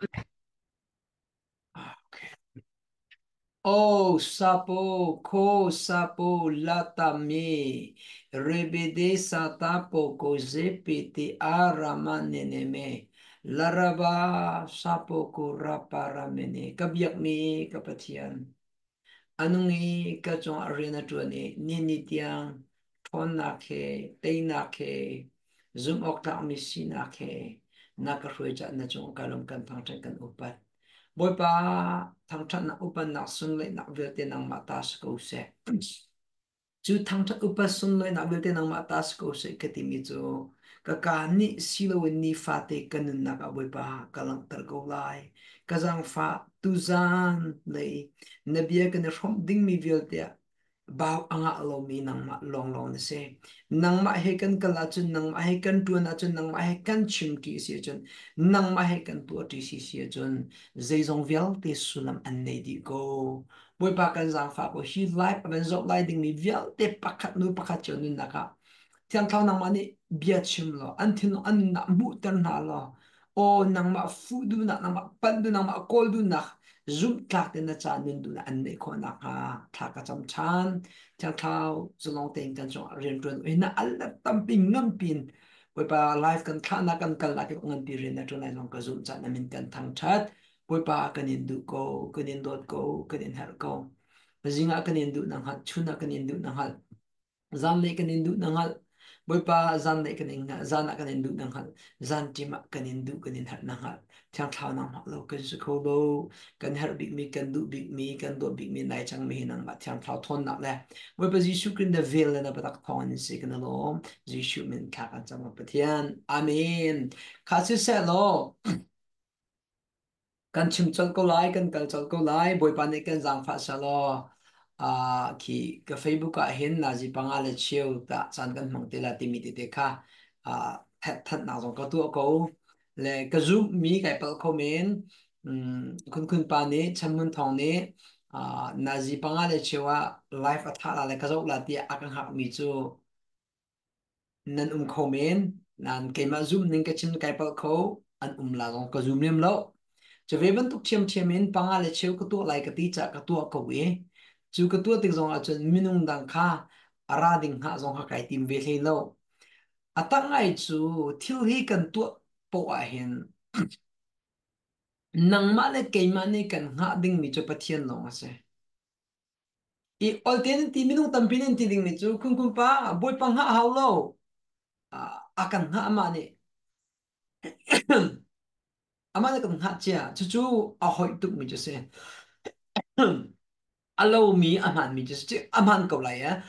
Okay. Oh, sapo, ko sapo, latami, rebede satapo, kozepiti, aramaneneme, laraba, sapo, kuraparamene, kabyakmi, kapatian. Anungi, kachong arena tuane, ninitiang, tonake, teinake, zum oktakmi sinake. nakaroetra nachung kalom kan thangthan kan upan boy pa thangthan na upan na sunlai nang mata sko se upa sunlai na nang mata sko se kati ka ka ni silo ni fa te kan na ka boy pa lai kazang fa tuzan nei nabia kan rom dingmi mi bao anga alo mi nang ma long long na se. Nang ma he kan kala chun nang ma he kan tu na chun nang ma he kan chim ti se chun nang ma he kan tu ti si se chun zai zong vial te sulam an ne di go. Boi pa kan zang fa ko hi lai pa ben zok lai ding mi vial te pakat nu pakat chun nu na ka tiang tau nang ma ni bia chim lo. An tin an na mu ter na lo. O nang ma fu du na nang ma pan du nang ma kol du na. zoom tlak ten na chan nin du na an nei ko na ka tlak ka cham chan. Chang thao zlong ten kan chong rin tun we na al na tam ping ngam pin. We pa life kan kha na kan kal la ke ngan pi rin na tun na ka zoom chan na min kan thang chat. We pa kan in du ko kan in dot ko kan in har ko. Zinga kan in du na ha chu na kan in du na ha zam le kan in du na ha bôi pa zan le kan in zan kan in du nang hat zan ti ma kan in du kan in har nang hat chang thao nang hat lo kan su ko lo kan har big mi kan du big mi kan do big mi, nai chang mi nang ma chang thao thon na le. Boi pa jisu krin da vel na ba tak thon se kan lo jisu min ka kan chang ma pathian amen. Kha se se lo. Kan chim chol ko lai, kan kal chol ko lai. Bôi pa ne kan zang fa sa lo à khi cái Facebook à hiện là gì bằng là chiều ta san cần mong te là tìm mi te kha à thật thật nào rồi có tua câu le cái giúp mi cái bal comment um kun kun pa ne chan môn thong ne à na gì bằng là chiều à live at là le cái dấu là ti akan hak mi chu nên um comment nan cái mà zoom nên cái chim cái bal câu an um là long có zoom niêm lâu cho về vẫn tục chiêm chiêm in bằng là chiều có tua lại cái tí cha có tua câu ấy chu ka tua tik zong a chun minung dang kha ara ding ha zong ha kai tim ve hlei lo atang ngai chu thil hi kan tua po a hen nang ma le ke ma ne kan ha ding mi chu pathian lo ase i alternative minung tam pin ti ding mi chu khun khun pa boy pang ha hau lo a kan ha ma ne ama ne kan ha chia chu chu a hoi tuk mi cho se alo mi aman mi just aman ko lai ya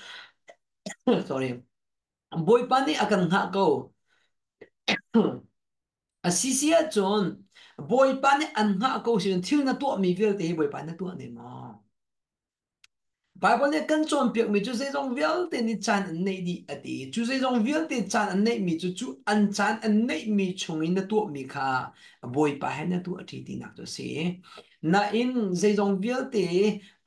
sorry. Boy pani akan ha ko a sisia chon boy pani an nga ko sin thil na to mi vel te boy pani to ne ma Bible ne kan chon piak mi chu se jong vel te ni chan an nei di ati chu se jong vel te chan an nei mi chu chu an chan an nei mi chung in na to mi kha boy pa he na to ati ti nak to se na in zai zong vel te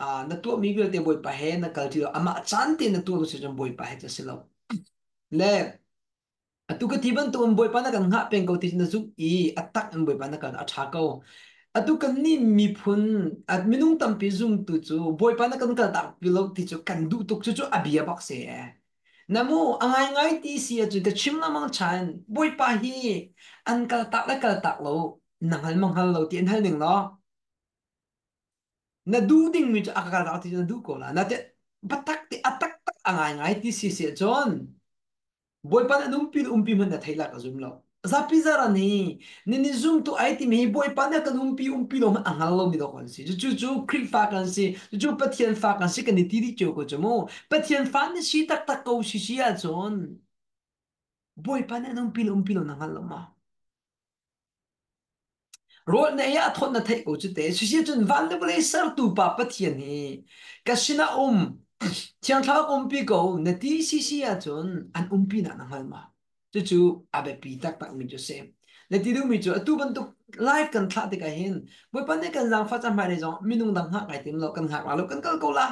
a na tu mi vel te boi pa he na kal ti ama chan te na tu to se jong boi pa he cha se lo le atu ka tiban tu boi pa na kan nga peng ko ti na zu i atak an boi pa na kan a tha ko atu kan ni mi phun at minung tam pi zum tu chu boi pa na kan ka tak pi lo ti chu kan du tuk chu chu abia bak se namu angai ngai ti si a chu ka chim na mang chan boi pa hi an kal tak la kal tak lo nang hal mang hal lo ti an hal ning lo na du ding mi akal akakal ti na du ko la na. Te batak ti, atak, tak angai ngai ti si si chon boy, pan anum pil umpi man na thaila ka zum lo? Zapi zara ni. Ni ni zum tu ai ti mi, boy, pan na kan umpi umpi lo ang lo mi do kon si. Chu chu chu krik fa kan si. Chu pathian fa kan si kan ni ti ri chu ko chu mo pathian fa ni, si, tak tak, ko, si si a chon boy, pan na umpi lo umpi lo nang ma? Rồi này ya thôi na thấy của chú tế, suy cho chân van được lấy sar tu pa pathian ni, kasina um chẳng thao um pi go na ti si si a chun an um pi na nang hal ma chu chu abe pi tak tak mi chu sem le ti du mi chu tu ban tu live kan thla te ka hin boi pan ne kan lang fa cham mai ne jong minung dang ha kai tim lo kan ha ma lo kan kal ko la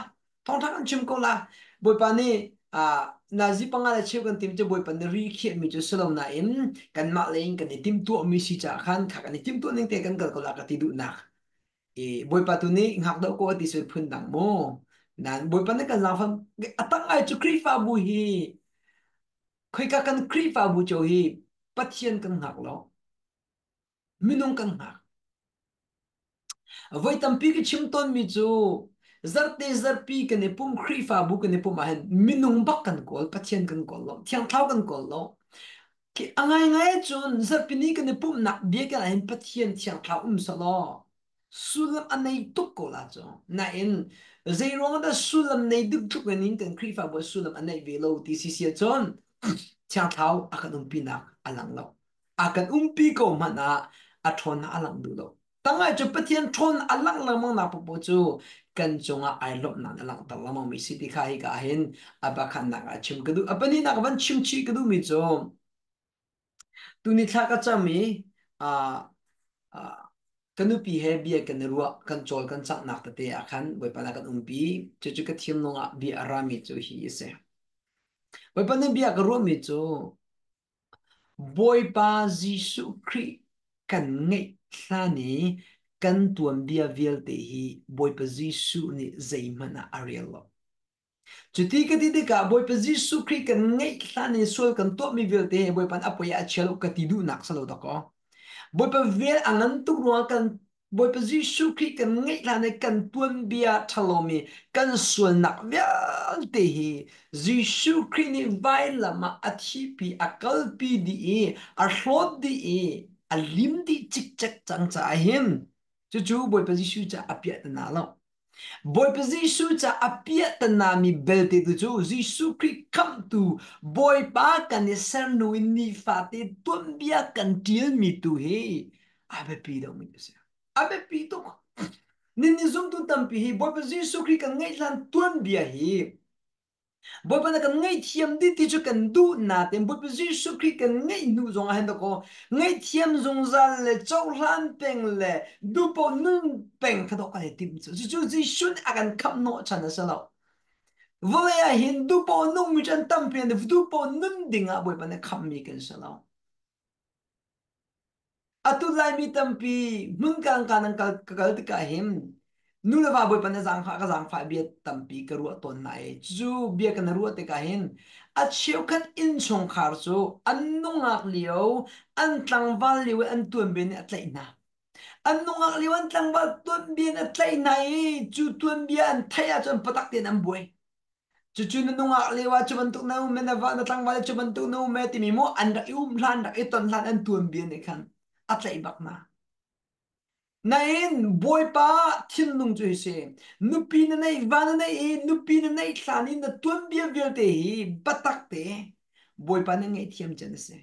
thong thang an chim ko la boi pan ne à na zi panga la cheu kan tim che boy pan ri khie mi chu solo na in kan ma lein kan e tim tu mi si cha khan, kha kan e tim tu ning te kan kal ko la ka ti du na e boy pa tu ni, ngak do ko ti su phun dang mo. Nan boy pan kan la pham atang ai chu kri fa bu hi. Khoi ka kan kri fa bu cho hi patien kan ngak lo. Minung kan ngak. Voi tampi ki chim ton mi chu zarte zarpi kan ne pum khri fa bu kan ne pum a minung bak kan kol pathian kan kol lo thiang thau kan kol lo. Ki angai ngai chun zarpi ni kan ne pum nak bia kan hen pathian thiang thau um sa lo. Sulam anai tuk ko la cho na in zai rong da sulam nei duk tuk kan in kan khri fa bu, sulam anai ve lo ti si si chon. Thiang thau akan um pi nak alang lo. Akan um pi ko mana a thon alang du lo. Tangai chu pathian thon alang lamang na po chu. Kan chunga ai lop na alang ta lamang mi siti khai ka hin abakhan na ka chim kadu apani na ban chim chi kadu mi chu tu ni thla ka chami a a kanu pi he bia kan ruwa kan chol kan chak nak ta te akhan boi pana kan umpi chu chu ka thim nonga bi arami chu hi se boi pana bia ka ro mi chu boi pa jisu kri kan ngai thla ni kan tuam bia vial te hi boy pa jisu ni zaimana arelo lo. Chuti ka ti de ka boy pa jisu kri kan ngai thla ni sol kan to mi vial te boy pan apoya chelo ka ti du nak salo da ko boy pa vial angan tu ro kan boy pa jisu kri kan ngai thla ni kan tuam bia thalomi kan sul nak vial te hi jisu kri ni vai lama athi pi akal pi di e a di e alim di chik chak chang cha hin. Чучу бой позишуча апьятна ло. Бой позишуча апьятна ми белте дучу Иисус Крит кам ту бой па кан серну инни фате тумбия кан тил ми ту хе. Абе пидо ми десе. Абе пидо. Нинизум ту тампи хе бой позишуча Крит кан гайлан тумбия хе. He abe pi do mi đi thì pi to ni ni zum tu tam pi hi boy pa ji nụ kri kan đó lan ton bia hi boi là na kan ngai là di ti nương kan cái đó tem boi pa jesu kri kan ngai nu zong a hen da ko ngai thiam zong zal le chau ran peng le du po nun peng ka do ka le tim chu chu cái shun a kan kham no chan na mi chan tam pen càng càng po càng ding càng boi him nu la va boy pan zang kha ka zang pha bia tam pi ka ru ton nai e. chu bia kan ru te ka hin. A cheu kan in chong khar chu, an nu ngak liu, an tlang val liu an tuan bin at lai na. An nu ngak liu, an tlang val tuan bin at lai nai e. chu tuan bia an thai a chon patak te nam boi. Chu chu nu ngak liu a chu ban tuk na um me na va, na tlang val chu ban tuk na um me, ti mi mo an da um lan da e ton lan an tuan bin ne kan at lai bak na. Nain boy pa thin lung chu se nupi na nei van na e nupi na nei thlani na tuan bia vial te hi batak te boy pa na ngai thiam chen se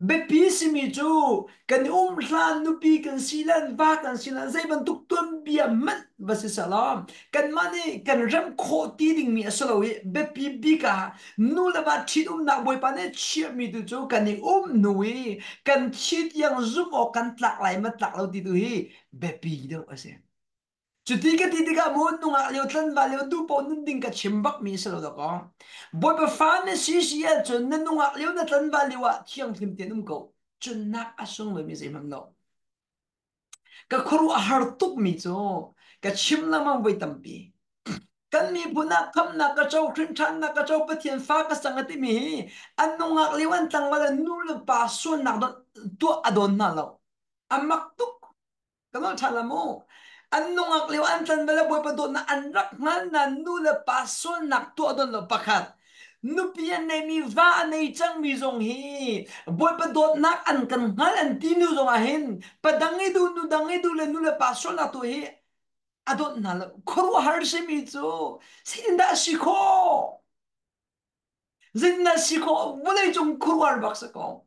be pi si mi chu kan um hlan nupi kan silan va kan silan zai ban tuk tuan bia man va se salam kan mani kan ram kho ti ding mi asalo e be pi bi ka nu la ba thi um na boy pa ne chi mi tu chu kan ni um nu e kan chi yang zum o kan tlak lai ma tlak lo ti tu hi be pi do ase chu ti ka ti ti ka mo nu nga leo tlan ba leo du po nun ding ka chimbak mi salo da oh. ko boy, pa fa ne si si ya nung na nu nga leo na tlan ba leo chiang thim te num ko chu na asong lo mi zai mang lo ka khuru a har tup mi cho ka chim na mà voi tam pi. Kan mi buna kam na, ka chau khin chan na, ka chau pathian fa ka sangati mi. An nung nga leo an tlang wala nu le pa so na do tu adon na lo. Amak tuk. Kan lo thala mo Ano nga kliwan tan malaboy pa doon na anak nga na nula paso nakto adon lapakat. Nupian na mi va na itang mi zong hi. Boy pa doon na ang kanhal ang tinu zong ahin. Padangi doon nu dangi doon nula paso na to hi. Adon na lang. Koro har si mi to. Sinin da si ko. Sinin si ko. Wala itong koro har baksa ko.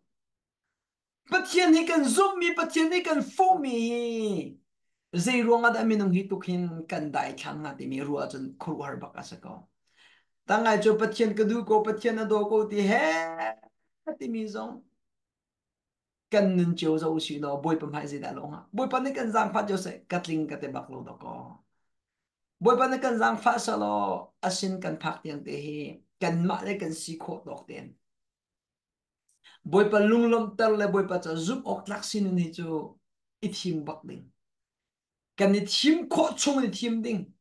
Patiyan hi kan zoom mi, patiyan hi kan foam mi. Zai ruang ada minung hitukin kan dai chang nga ti mi ruwa chen khru har baka sa ko. Tangai cho pathian ka du ko petien do ko ti he ti mi zong. Kan nin chiu zo shi no boy pam hai zai da lo ha boy pa ne kan zang pha jo se katling ka te bak lo do ko. Boy pa ne kan zang pha sa lo, asin kan phak tiang te hi, kan ma le kan si kho dok ten boy pa lung lom tar le boy pa cha zup ok lak sin ni chu, ithim bak ding kan ni thim kho chung ni thim ding.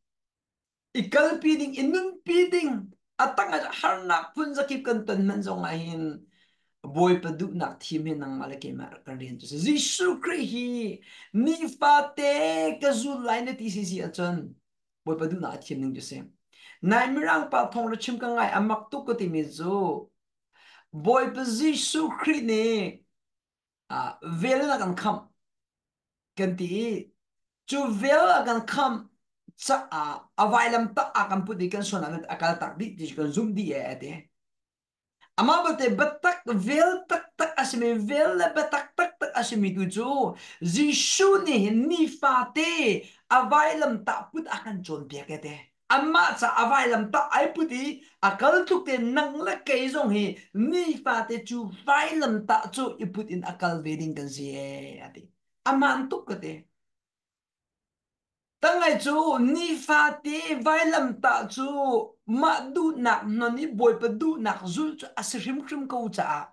I kal pi ding inun pi ding atanga har nak pun zakip kan tan man zong a hin. Boy pa du nak thim he nang mala ke mar kan rian chu jisu kri hi. Ni fa te ka zu lai na ti si si a chon. Boy pa du na thim ning ju se nai mirang pa thong ra chim ka ngai amak tu ko ti mi zo boy pa jisu kri ne a vel na kan kham. Kan ti chu vel kan kham cha a availam ta akan pu di kan sona akal tak di di kan zoom di e te. Ama bate batak vel, tak tak asimi vel la batak tak tak asimi tu chu. Jishu ni ni fa te availam ta put akan chon pia ke te. Amma cha availam ta ai puti akal tuk te nang la ke zong hi, ni fa te chu vailam ta chu i put in akal veding kan si e ati amma tuk ke te. tangai chu ni fa te vai lam ta chu ma du nak no ni boy pa du nak zu chu as rim ko cha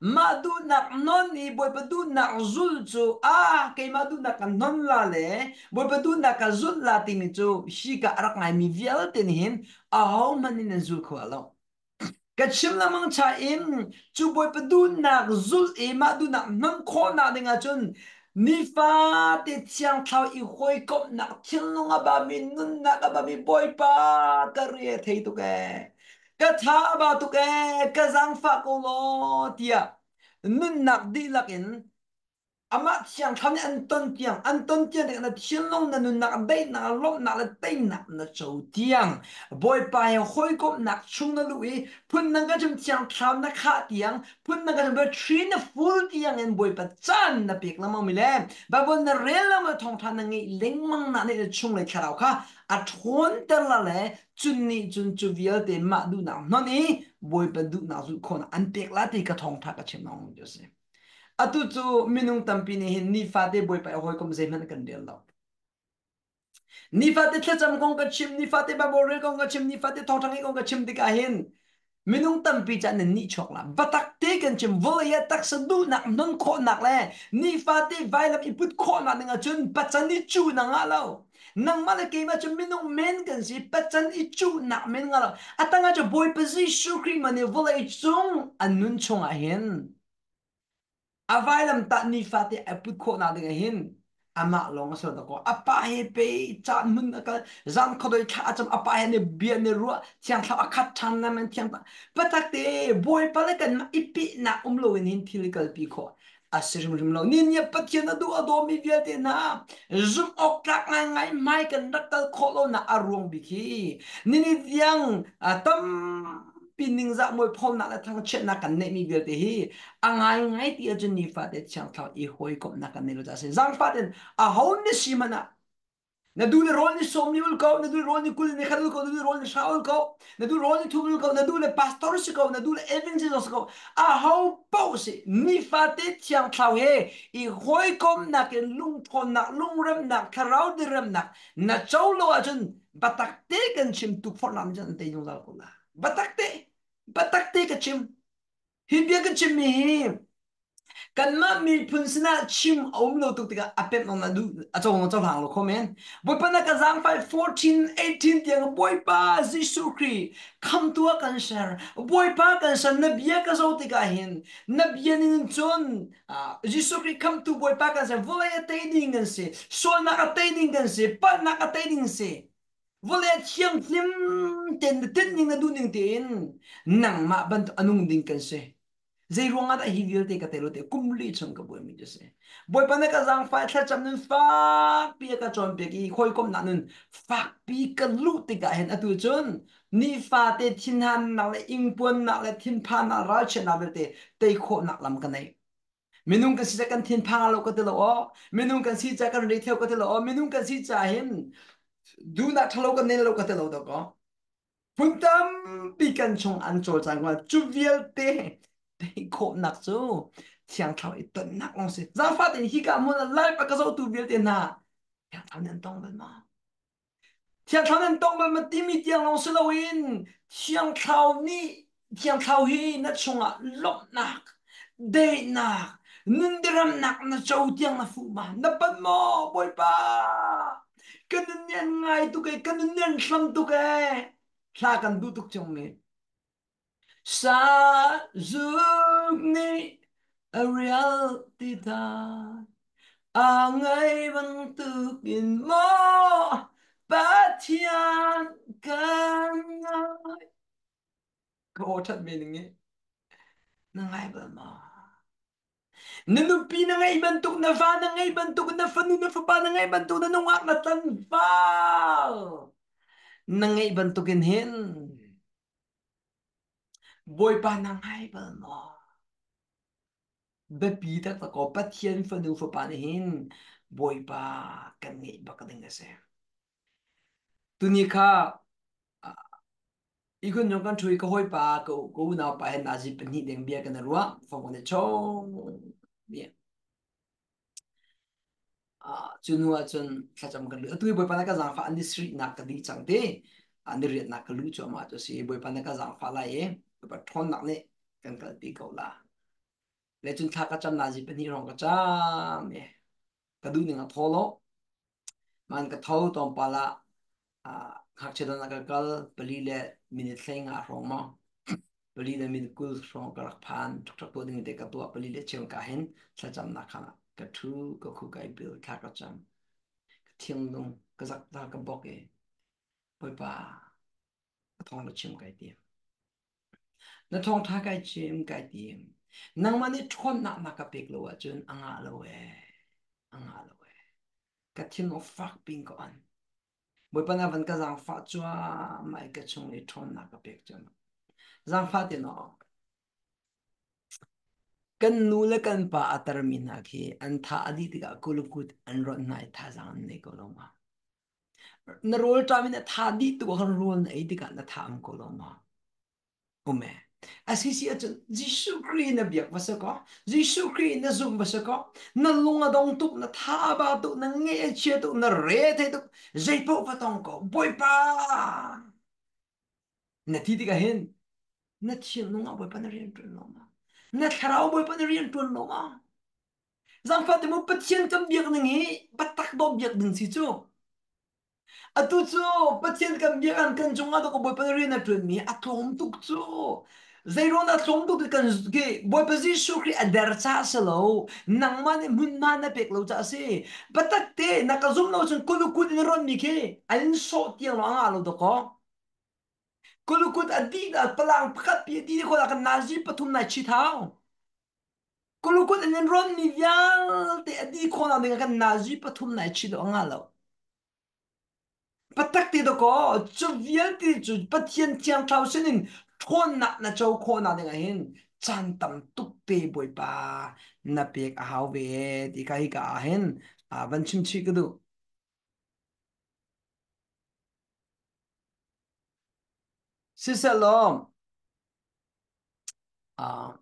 ma du nak no ni boy pa du nak zu chu a ah, ke ma du nak non la le eh? boy pa du nak zu la ti ni chu shi ka rak ngai mi vial ten hin a ho man ni zu ko lo ka chim la mang cha im chu boy pa du nak zu e eh, ma du nak non ko na de nga chun nifa te chiang thau i khoi ko na chilung ba mi nun na ka ba mi boy pa ka re thei tu ke ka tha ba tu ke ka zang fa ko lo tia nun nak di lakin ama chiang tham ni an ton tiang an ton tiang de na thiên long na nu na bay na lo na la tay na na chou tiang boy pa he hoi ko na chung na lui phun na ga chum chiang tham na kha tiang phun na ga chum ba three na full tiang en boy pa chan na pek la ma mi le ba bon na re la ma thong than na ngi leng mang na ne chung le kharao kha a thon ter la le chun ni chun chu vial de ma du na no ni boy pa du na zu khon an pek la ti ka thong tha ka chem na jo se atu chu minung tampi ni hin, ni fa te boy pa hoi kom ze man kan del lo ni fa te thacham kong ka chim, ni fa te ba bor kong ka chim, ni fa te thong thang kong ka chim dik a hin. Minung tampi cha ne ni chok la. Batak te kan chim vo ya tak sa du nak, non kho nak le ni fa te vai lam iput kho na nga chun pachan ni chu na nga lo nang mala ke ma chum minung men kan si pachan i chu na men nga lo atanga cho boy pa zi shukri mane vo la i chung anun chung a hin. Availam ta ni fate aput kho na de hin ama long so da ko apa he pe chan mun ka zan kho doi kha cham apa he ne bia ne ru chiang tha akhat chan na man chiang pa patak te boy pa le kan ipi na um lo in thilikal pi kho asirim rim lo nin ya patya na du ado mi via te na zum ok klak ngai ngai mai kan dakal kho lo na arung bi ki nini diang atam pining za moi phom na la thang chet na kan ne mi vel te hi angai ngai ti ajun ni fa te chang thau i hoi kom na kan ne lo ja se zang fa ten a haun ni si mana na du le rol ni som ni ul ko na du rol ni kul ni khadul ko na du rol ni shaul ko na du rol ni thubul ko na du le pastor si ko na du le evangelist ko a hau po se ni fa te chang thau he i hoi kom na ke lung thon na lung rem na kharau de rem na na chau lo ajun batak te kan chim tu for nam jan te yung la ko la batakte batakte ka chim. Hibia ka chim mi kan ma mi phunsna chim om lo tuk tika apep nong na du acho no chong hang lo komen boy pa na ka zang fa 14 18 tiang. Boy pa jisu kri kham tua kan shar. Boy pa kan shar na bia ka zo tika hin. Na bia nin chon ah, jisu kri kham tu boy pa kan shar. Vola ya te ding kan se so na ka te ding kan se, pa na ka te ding se. Wala siyang tim ten ten ning na duning tin nang ma bant anung ding kan se zai ruanga ta higil te ka telo te kumli chang ka boi mi je se boi pa na ka zang fa thla cham nun fa pi ka chom pe ki khoi kom na nun fa pi ka lu te ka hen atu chon ni fa te thin han na le ing pon na le thin pha na ra che na le te te kho na lam ka nei มนุงกันสิจักันเทียนพังเราก็ติลอเมนุงกันสิจักันรีเทลก็ติลอเมนุงกันสิจาเห็น 누나 탈로가 넬로가 텔로다고 분담 비간총 안쪽 장관 주비할 때 대고 낙수 시앙타오 있던 낙공시 자파된 희가 뭐나 라이프 가서 두비할 때나 시앙타오는 동물마 시앙타오는 동물마 띠미 띠앙롱슬로인 시앙타오니 시앙타오히 나 총아 롭낙 데이낙 눈드람낙 나 저우띠앙 나 후마 나빤모 뭘봐 na chunga lop tu tu sa sa ni a reality ta ang ai bang tu kin mo ba thiên can thật mình nghe na ngai ba Nanupi na ngay bantuk na va na ngay bantuk na fanu na fapa na ngay bantuk na nungak na tanval. Na ngay bantukin hin. Boy pa na ngay ba mo. Bepita ta ko patien fanu fapa na hin. Boy pa kan ngay ba ka dinga se. Tunika ikon yung kan chui ka hoy pa, ko ko na pa hen nazi pani deng bia kan ruwa fa ko chong chun hua chun kha cham kan lu tu boy pana ka zang fa ani street nak ka di chang te ani riat nak ka lu cho ma cho si boy pana ka zang fa la ye ba thon nak ne kan ka pi ko la le chun tha ka cham na ji pani rong ka cham ye ka du ni nga tholo man ka thau tom pa la à khak che na ka kal pali le minute thleng a rong ma pali le min kul rong ka rak phan thuk thak to ding te ka to pali le chen ka hen sa cham na khana ka thu ka khu kai bil tha ka cham thiêng nung ka zak ta ka bok e boi pa ka thong lo chim kai ti na thong tha kai chim kai ti nang mani thon na na ka pek lo wa chun anga lo e anga lo e ka thiêng no fak ping ko an boi pa na van ka zang fa chua mai ka chung e thon na ka pek chama zang fa ti no kan nu le kan pa atar min ha khi an tha adi ti ka kulukut an ta nai tha zang ne ko lo ma na rol ta min tha di tu kan rol na ti ka na tha am ko lo ma ume asisi atun jisu kri na biak ba ko jisu kri na zum ba ko na lunga dong tu na tha ba tu na nge che tu na re the tu zai po pa tong ko boy pa na ti ti ka hen na chil lunga boy pa na rian tu lo ma na tharau boy pa na rian tu lo ma zang fa te mo patien kam biak na ngi patak do biak ding si chu atu chu patien kam biak an kan chunga do ko boy pa na rian na tu mi atom tuk chu Zairon at lom tuk kan ke boy pa zi shukri adar cha sa lo nang man mun man na pek lo cha si patak te nakazum lo chun kulukut in ron mi ke alin so tiang lo anga lo do ko كلكوت أدينا بلان بخط بيدي كل أكن نازي بتوم نشي تاو كلكوت إن رون ميال تأدي كل أكن نازي بتوم نشي لو أنغالو بتك تيدو كو جوفيل تيجو بتيان تيان تاو سنين تون نات نجاو كون أدينا هين chan tam tuk te boy pa na pek ahau ve ti kai ka hen a ban chim chi ka du Sister Lom, uh,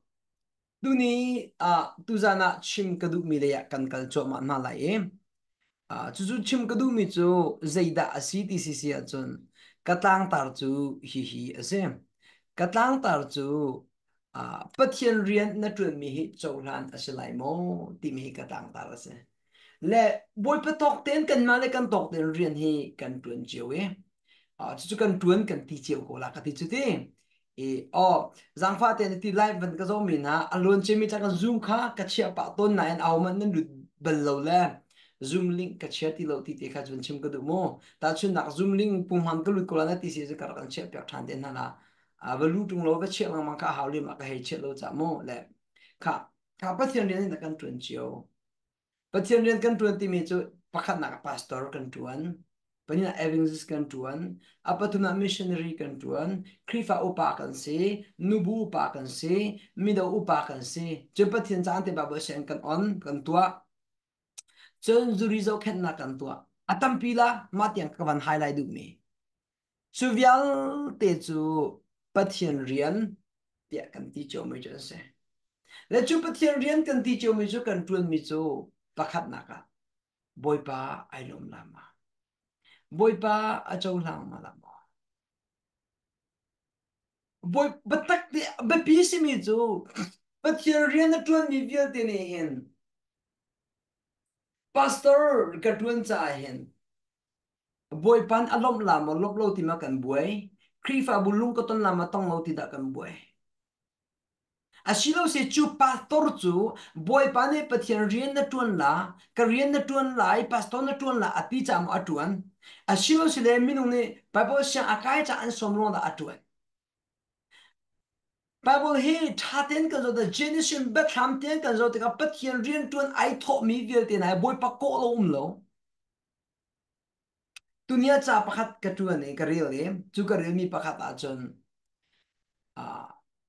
duni uh, tuzana chim kadu mi leya kan kalcho ma na lai uh, chu chu chim kadu mi chu zaida asiti sisi achun katlang tar chu hi hi ase katlang tar chu uh, pathian rian na tun mi hi chaulan asilai mo ti mi katlang tar ase le boy patok ten kan male kan tok ten rian hi kan tun jiwe 啊，这就跟准跟地球过啦，个地球的。e o zang fa te ti live ban ka zo min ha alon che mi cha ka zoom kha ka chia pa ton na en aw man nan lut bal lo la zoom link ka chia ti lo ti te kha jun chim ka du mo ta chun nak zoom link pum han ka lut ko la na ti se ka ran chia pya than den na la a ba lu tung lo ka chia lang ma ka haw le ma ka he chia lo cha mo le kha kha pa thian den na kan tun chio pa thian den kan tun ti mi chu pakhat na ka pastor kan tuan panina evangelist kan tuan apatuna missionary kan tuan krifa upa kan se nubu upa kan se mido upa kan se jepathin chante babo sen kan on kan tua chen zuri zo khen na kan tua atam pila ma tiang ka van highlight du me suvial te chu pathian rian. Tia kan ti cho me jan se le chu pathian rian kan ti cho me chu kan tuan mi chu pakhat na ka boy pa ai lom lama à boi ba a chau lang làm la mo bất tắc đi bất bí xí mi chu bất thier riêng là tuân mi vial te ne hen pastor ka tuân cha hen boi pan alom la mà lop lo ti ma kan buai kri fa bulung ko ton la ma thì đã ti da a xí asilo se chu pastor chu boy pane pathian rian na tuan la ka rian na tuan la ai pastor na tuan la ati à, cham atuan asilo se le minung ne bible sha akai cha an somro da atuan Bible hi thaten kan zo da Genesis bet tham ten kan zo ka pathian rian tuan ai tho mi vil ten ai boy pa ko lo um lo dunia cha pakhat ka tuan ne ka real le chu ka real mi pakhat a chon a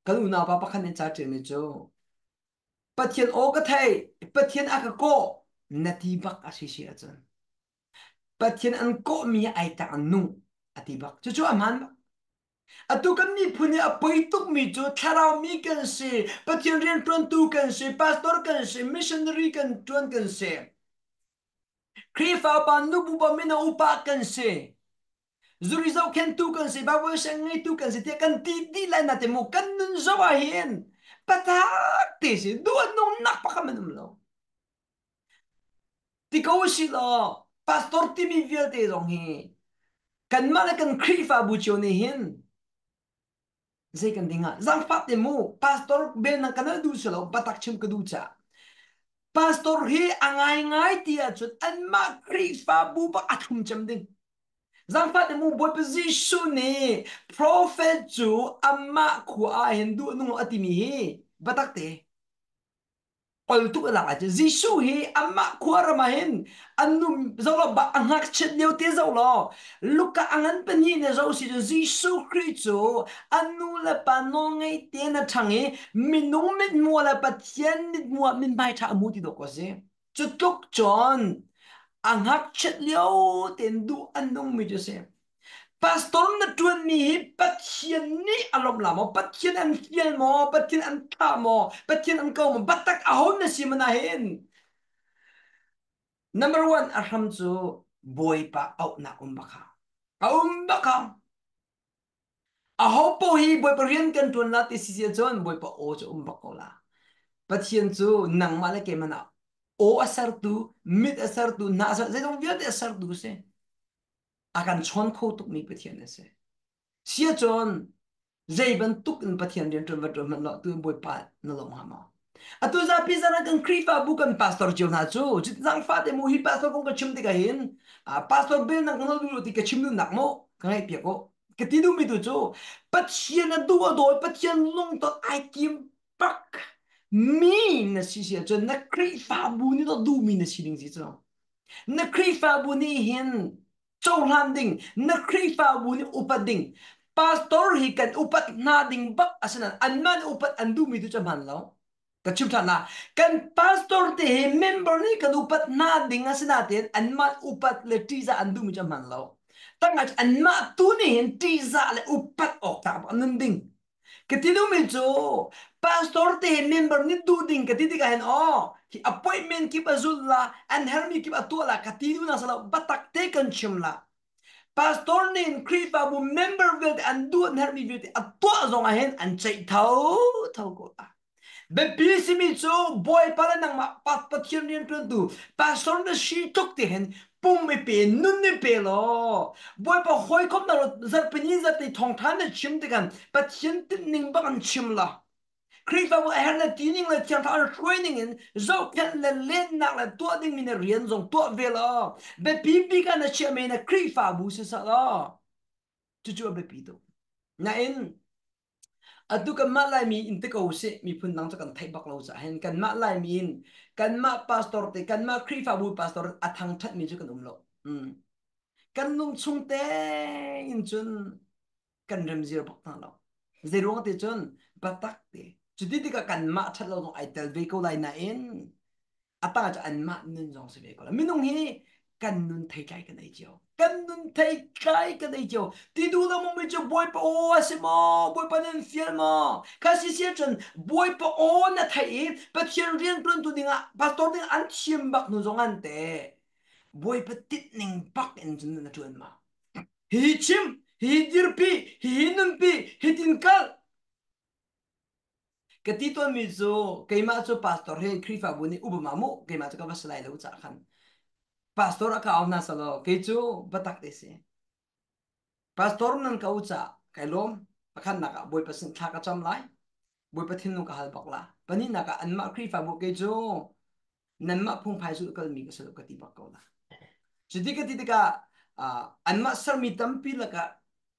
kaluna pa pakhat ne cha chen me cho ปะเทียนโอก็ไทยปะเทีย bất patien anh có mi ai ta an nu atibak chu chu amhan atu kan ni phune a poituk mi chu thara mi kan se patien rian tron tu kan se pastor kan se missionary kan tron kan khi krifa pa nu bu ba mina upa kan se. Zuri zau kan tu kan se ba wo sang ngai tu kan se te kan ti di la na te mu kan nun hiền, hien patak thế, se duan nong nak pa ka manum lo. Ti ko si lo pastor ti mi vial te zong hi kan ma kan kri fa bu chio ne hin zai kan dinga zang fa te mu pastor be na kan du se lo patak chim ka du cha pastor hi angai ngai ti a chut an ma kri fa bu ba athum cham ding. Zang fa te mo, boy, position ne, prophet chu amma khu a hindu nu ati mi hi batak te ol tu la cha jisu hi amma khwara ma hin. Annu zolo ba angak chet neu te zolo luka angan pani ne zo si jisu christo annu la panong no te na thangi minung e. mit mo la patien mit mo min bai tha mu ti do ko se chu tuk chon angak chet leo ten du annung mi jo se pastor na tuan ni hi pathian ni alom lamo pathian an fiel mo pathian an tha mo pathian an kau mo batak ahon na simana hen number one aham chu boy pa au na umbaka umbaka aho po hi boy pa rian kan tuan la ti sisia chon boy pa o chu umbako la pathian chu nang mala ke mana o asar tu mit asar tu na asar zai dong viat asar tu se akan chon kho tuk mi pathian ase sia chon zai ban tuk in pathian den tun vat man lo tu boy pa na lo ma ma atu za pi za na kan kri fa bu kan pastor chiu na chu chit zang fa de mu hi pastor kong ka chim de ka hin a pastor bel na kan lo ti ka chim nu nak mo ka ngai pia ko ka ti du mi tu chu pathian na du do pathian long to ai kim pak mi na si sia chon na kri fa bu ni to du mi na si ding si chu na kri fa bu ni hin chohlanding nakrifa buni upading. Pastor hi kan upat nading bak asanan anman upat andumi tu chamhan lo ka na kan pastor te he member ni kan upat nading asana te anman upat le tiza andumi chamhan lo tanga anma tu ni hin tiza le upat ok ta anding ketinu mi jo pastor te he member ni tu ding ketitika hen oh. ki appointment ki bazulla and hermi ki batola katidu na sala batak taken chimla pastor ne increase ba bu member with and do and hermi with atto azonga hen an chai thau thau ko a be pisi mi cho boy para nang ma pat pat chim ni tu tu. Pastor ne shi tok te hen pum me pe nun ne pe lo. Boy pa hoi kom na zar pni zar te thong than ne chim de gan pat chin tin ning ba gan chim la. Kri hẹn là tí na là chẳng thảo là tha training in zo pen là lên nặng là to ding mình là riêng dòng to về lo. Be bí bí ka na che mình là khi phá bu sẽ sa lo. Chú chú be bí đâu na in. Aduka mắt lại mi inte ko se mi phun nắng cho kan thai bak lo cha hen kan ma lai mi in. Cần mắt pastor te cần mắt khi phá bu pastor à athang that mi cho kan um lo um kan nung chung te in chun. Kan rem zir bak ta lo zirong thì chun. Batak tắc chu chididika kan ma challo no aitel veko lai na in ata cha an ma nun jong se veko la minung hi kan nun thai kai ka nei jo kan nun thai kai ka nei jo ti du la mo me jo boy pa o asimo boy pa nen fiel mo ka si se chen boy pa o na thai i pa thien rien plon tu dinga pastor ding an chim bak nu jong an te. Boy pa tit ning bak en chen na tuan ma. Hi chim hi dir pi cái tí tôi mi zo cái mà cho pastor hay khi phải buni ubu mamu cái mà cho cái vật lại đâu chả khăn pastor aka au na salo cái chỗ bắt tắc đấy se. Pastor nên ka ucha cái lom khăn nạc bồi boy pasin thắc ka lại bồi boy pathin nu cái hal bạc la. Bên này nạc anh mà khi phải bu cái chú nên mà phong phai su cái mi cái salo cái tí bak ko la. Chỉ jadi ka ti ka anh mà sar mi tâm pi là cái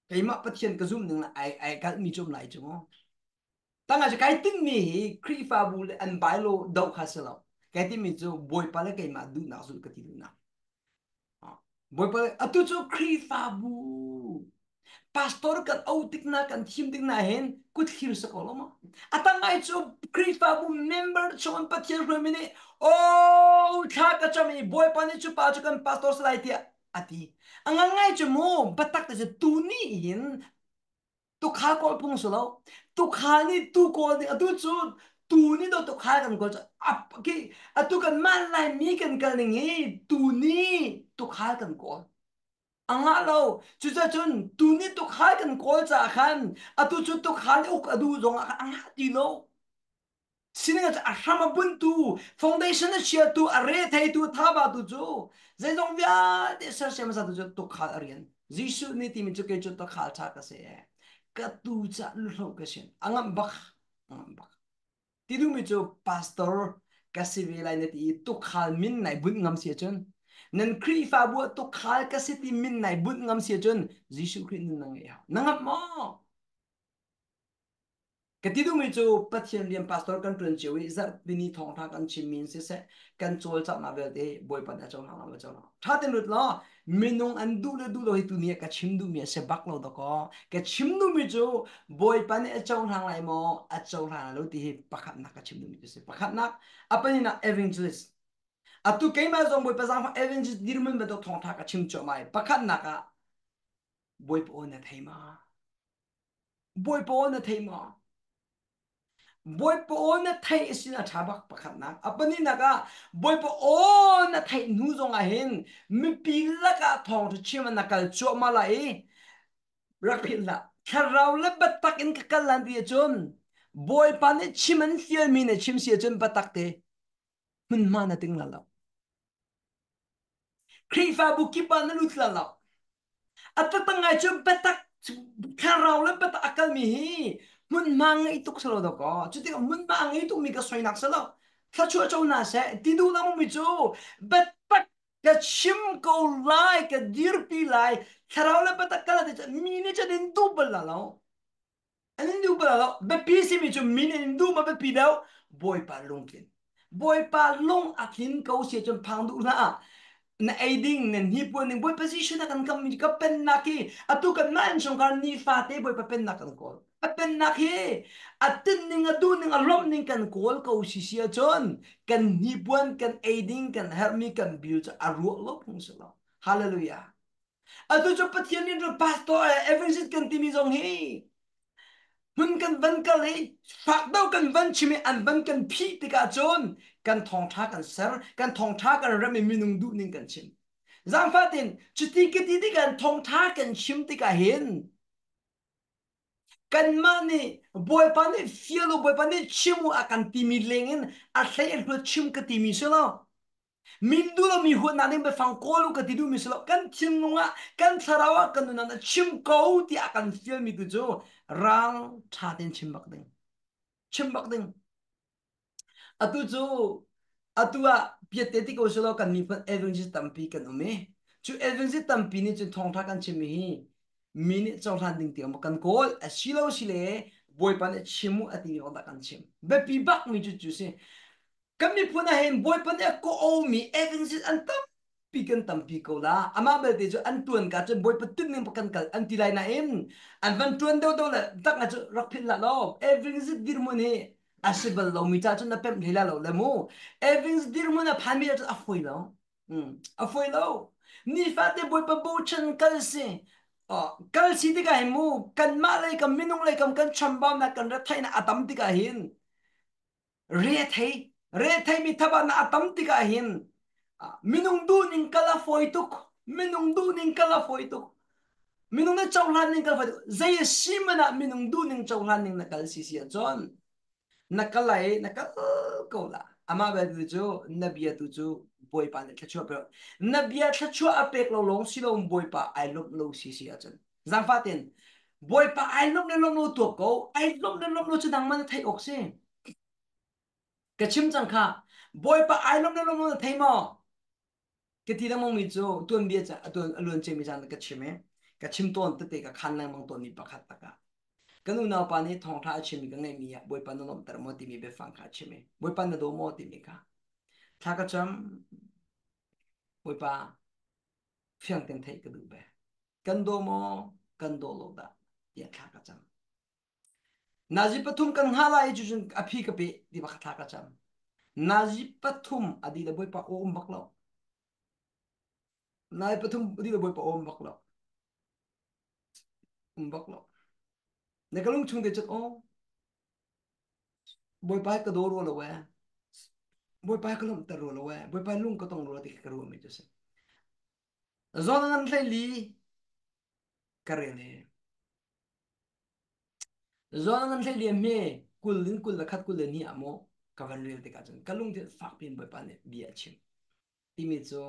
cái mà pathian ka zum là ai ai cái mi zoom lại chứ không tanga cho cái tin mi kri fa bu an bai lo dau kha sa lo cái tin mi cho boy pa la cái mà du na su cái tin na boy pa atu cho kri fa bu pastor kan au tik na kan thim tik na hen kut khir sa ko lo ma atangai cho kri fa bu member chon pa thian ro mi ni o tha ka cha mi boy pa ni chu pa chu kan pastor sa lai tia ati angangai cho mo batak ta tu ni hin tu kha ko pung so lo tu khai ni tu ko ni atu chu tu ni do tu kha kan ko ap ki atu kan man lai mi kan kan ni tu ni tu khai kan ko anga lo chu cha chun tu ni tu kha kan ko cha khan atu chu tu kha ni uk adu zong anga ti lo singa cha ahama bun tu foundation na chia tu are thai tu tha ba tu chu zai zong vya de sa sao tu sa tu tu kha arian jisu ni ti mi chu ke chu tu khai cha ka se katu cha lo kashin angam bak. Angam bak. Tidu mi cho pastor kasi vela net i to khal min nai bun ngam se chen nan kri fa bu to khal kasi ti min nai bun ngam se chen jisu khri nang ya nang mo. Cái tí đúng chú bắt thiên liên pastor cần tuân chiếu ý rất vì ni thong thang cần chìm mình sẽ sẽ cần chúa chọn là về thế bồi bàn ở cho hàng làm cho nó. Hàng thà tên luật lo mình nông ăn đủ để đủ rồi tu nia cái chim đủ miệng sẽ bắt lâu đó có. Cái chim đủ miệng chú, bồi bàn ở cho hàng lại mà ở cho hàng lâu thì bắt khát nát cái chim đủ miệng sẽ bắt khát nát. À bên này evangelist. À tu cái mà dòng bồi bật sang evangelist đi mình bắt đầu thong thang cái chim chỗ mày, bắt khát nát cả bồi bật này nhà thấy mà. Bồi bật này nhà thấy mà. บอยปอนนะไทยสินะทาบักประคันนะอัปนี้นะก็บอยปอนนะไทยนู้จงอาเห็นมีปีละก็ทองทุชิมนนะก็จวมาละเอรักพิลละถ้าราเล็บตักอินกักลันดีจนบอยปานนี่ชิมันเสียมีเนี่ชิมเสียจนบตักเตมันมานะติงละละครีฟาบุกิปานลุตละละอัตตังไงจนบตักถ้าราเล็บตักกันมีฮี 문망이 뚝서러도고 주디가 문망이 뚝미가 소이 낙서러 타추어 좋나 세 디도 나무 미죠 but but the chim go like a dear be like 카라올라 바타칼라 데 미네 저든 두블라로 안 두블라로 베피시 미죠 미네 두마 베피다오 boy pa lungkin boy pa lung akin ko siya jung pangdu na na aiding na hipo ning boy position na kan kam ka pen naki atu kan nan song kan ni fate boy pa pen nakan ko apen nak hi atin ning adu ning alom ning kan kol ko sisia chon. Kan hibuan kan aiding, kan hermi, kan build a aru lo phung sala hallelujah. Adu cho pathian ni ro pastor eh, everything kan timi jong hi hun kan van ka le phak dau kan van chimi an van kan phi ti ka chon. Kan thong tha kan ser, kan thong tha kan rami minung du ning kan chim. Zang fatin chuti ke ti ti kan thong tha kan chim ti ka hin kan mani boy pane fielo boy pane chimu akan timi lengin a sai el pro chim ka timi selo. Min du lo mi ho na be fan ka tidu mi selo. Kan chim nga kan sarawa kan nana chim ko ti akan fiel mi jo rang tha den chim bak ding. Chim bak ding. Atu jo atu a biar te ti ko kan mi pan evangelist tampi kan no me chu evangelist tampi ni chu thong tha kan chim hi. Minute trong than ding tiang kan kol a silo sile boy pan e chimu ati mi oda kan chim be pi bak mi chu chu se kam mi puna hen boy pan e ko o mi evangelist an tam pi kan tam pi ko la ama be de jo an tuan ka chen boy patin ning pakan kal an tilai na em an van tuan do do la tak nga chu rak phil la lo evangelist dir mun he asibal lo mi ta chen na pem hila lo le mo evangelist dir mun a phan mi a foi lo um a foi lo ni fa de boy pa bo chen kal se ờ kal si ti mu, hin mu kan ma lai kam minung lai kam kan bao na kan rất thay na atam ti cái hin rẻ thấy rẻ thấy mi thaba na atam ti cái hin minung du ning kala foi tuk minung du ning kala foi tuk minung na chau lan ning kala foi tuk na simana minung du ning chau lan ning nakal si sia chon na nakal ko la ama ba du chu nabia tu chu boy pa ne thachua pe nabia thachua apek lo long si lo boy pa ai lop lo si sia chon zang fa ten boy pa ai lop ne lom lo tu ko ai lop ne lom lo chu dang man thai ok se. Cái chim chẳng kha boy e. pa ai lom ne lom lo thai mỏ cái thì đang mong mình cho tuần bia cha tuần luận chơi mình chẳng cái chim ấy cái chim tuần tự tế cái khăn năng mong tuần mi bạc tắc ta cái lúc nào pa ni thong tha chim cái này mi ya boy pa nó làm tar mo ti mi be phang kha chim ấy e. boy pa nó do mo ti mi ka 他个针会把相电台个路呗，更多么更多路的也他个针。那日不通跟哈拉一就是阿皮个别地方他个针，那日不通阿地的不会把欧麦了，那日不通阿地的不会把欧麦了，欧麦了，那个龙冲的就哦，不会把个多路了喂。boi pa kalam ta ro lo wa boi pa lung ka tong ro ti ka ro me jose zo ngan tle li kare le. zo ngan tle li me kul lin kul la khat kul ni amo ka van re te ka chen. Ka lung te fak pin boi pa ne bi a chim ti mi zo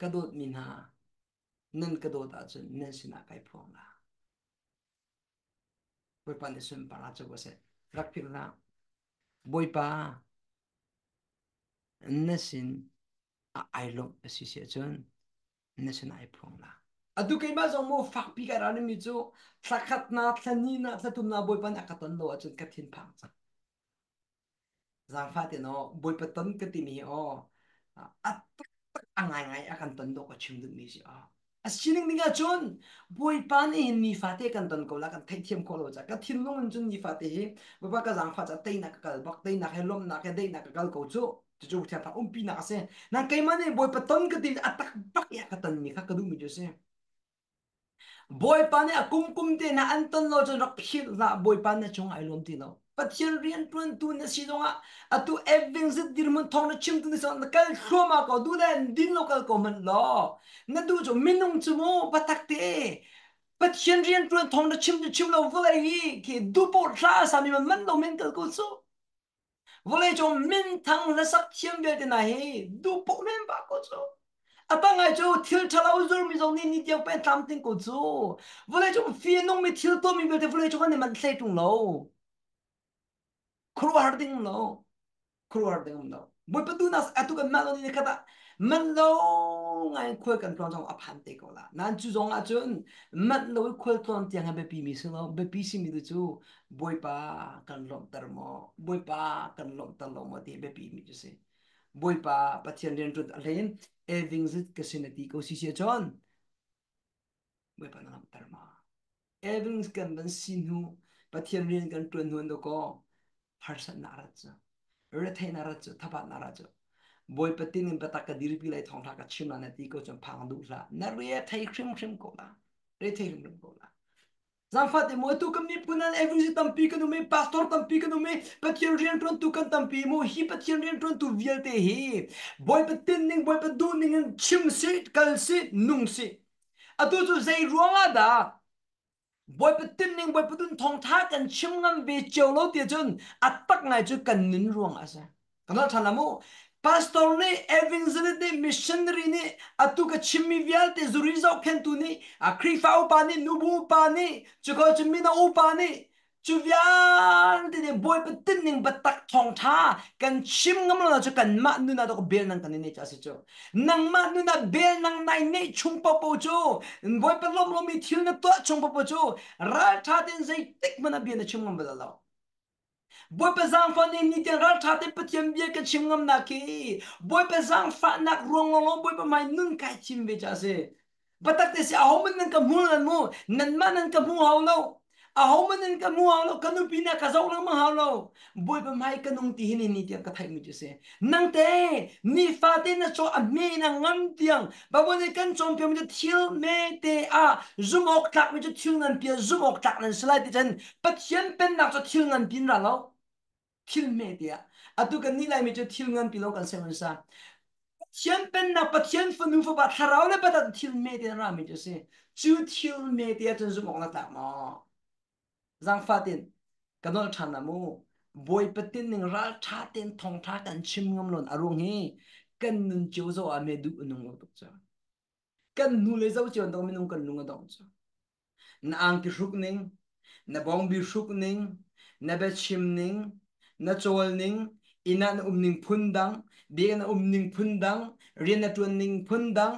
ka do min ha nan ka do ta chen nan sin na kai phong la boi pa ne sun pa ra cho se. Rak pil na boi pa nasin ai lo si se chen nasin ai phong la. Adu kai ma zo mo fak pi ka ra ni mi thakhat na thani na thatum na boy pan na ka ton lo chun ka thin phang cha. Zang fa te no boy pa ton ka ti mi o at angai ngai akan ton do ka chim du mi si a asining ninga chon boy pan in mi fa te kan ton ko la, kan thai thiam ko lo cha. Ka thin long chun ni fa te hi ba ba ka zang fa cha te na ka kal bak te na he lom, na ka de na ka kal ko chu chu chu ta um pi na se na kai mane boy pa ton ka ti atak bak ya ka ton mi ka ka du mi ju se boy pan ne akum kum te na an ton lo chon rak phil la boy pan này chung ai lom ti no pathian rian pun tu na si donga atu eving zit dir mun thong na chim tu ni so na kal khoma ko du den din lo kal ko lo na du jo minung chu mo thế, te pathian riêng pun thong na chim tu chim lo vole hi ke du po ra mình đâu mình lo men số. ko so vole jo min thang la sak chiam bel te na he du po men ba ko so 아빠가 저 틸 차라우절 미정니 니디어 뺀 탐팅 고조 원래 좀 피에 농미 틸 또미 별때 원래 저거 내만 세 眼看近當中我盼地個啦，嗱注重阿準，乜路看當正係咪比米先咯？咪比先咪得做，背吧跟落得麼？背吧跟落得落麼啲咪比米就是，背吧不聽人做 alleen，誒平時嘅先係啲個事先準，背吧能諗得麼？誒平時根本先乎不聽人跟準準到個，還是那拉子，而且太那拉子，他把那拉子。Narajja bát narajja boy patin pata ka dirpi lai thong ka chimla na ti ko cham phang du ra nè rồi thấy chim chim cổ la. Rồi thấy chim khrim ko la. Zam fate mo tu kam ni punan every tam pi kanu me, pastor tam pi kanu me patien rian tron tu kan tam pi mo hi patien rian tron tu viel te hi. Boy patin ning boy pa du ning chim si, kal si, nung si. Atu tu zai ruanga da. Boy pa tin ning boy pa dun thong tha kan chim ngam be cheu lo tia chun. Atak ngai chu kan nin ruang asa kana thana mo pastorni evangelini missionarini atuka chimmi vialte zuriza okentuni akrifa upani nubu upani chuko chimina upani chuvyang de boy e patin ning batak thong tha kan chim ngam la chu ma nu na bel e nang kan ne cha nang ma nu na bel nang nai e ne chung pa po boy pa lom lom mi na to chung pa po chu ra den zai tik mana bi na chim ngam ba boy pe zang fa ne ni tiang ral tha te pe tiam bia ke chim ngam na ki boy pe zang fa nak rong lo boy pe mai nung kai chim be cha se batak te se a hom nan ka mu nan mu nan ma nang ka mu hau lo a hom nan ka mu hau lo kanu pina ka zau lang ma hau lo boy pe mai ka nung ti hin ni tiang ka thai mi ju se nang te ni fa te na cho a me na ngam tiang ba bo ne kan chom pe mi thil me te a. Zum ok tak mi ju thil nan pi zum ok tak nan slide ti chen pat chen pen na cho thil nan pin ra lo thil me dia atu kan nilai mi chu thil ngan pilo kan seven sa. Thiên bên nào bắt thiên phân nu phát thà rau này bắt đầu thiêu media ra mình chứ gì chú thiêu mê chân dùng mong là tạm mà giang phát tiền cái đó chăn là mu. Bồi bắt tiền những ra cha tiền thong cha cần chim ngâm luôn arung hi. Cần nun chiếu zo à mê du nung lo tục chưa? cần nu lấy dấu chiều đâu mình nung cần nung ở đâu cho na ang ki ruk ning. Na bong bi ruk ning. Na be chim ning. Na chol ning ina na um ning phun dang đi na um ning phun dang rian na tuan ning phun dang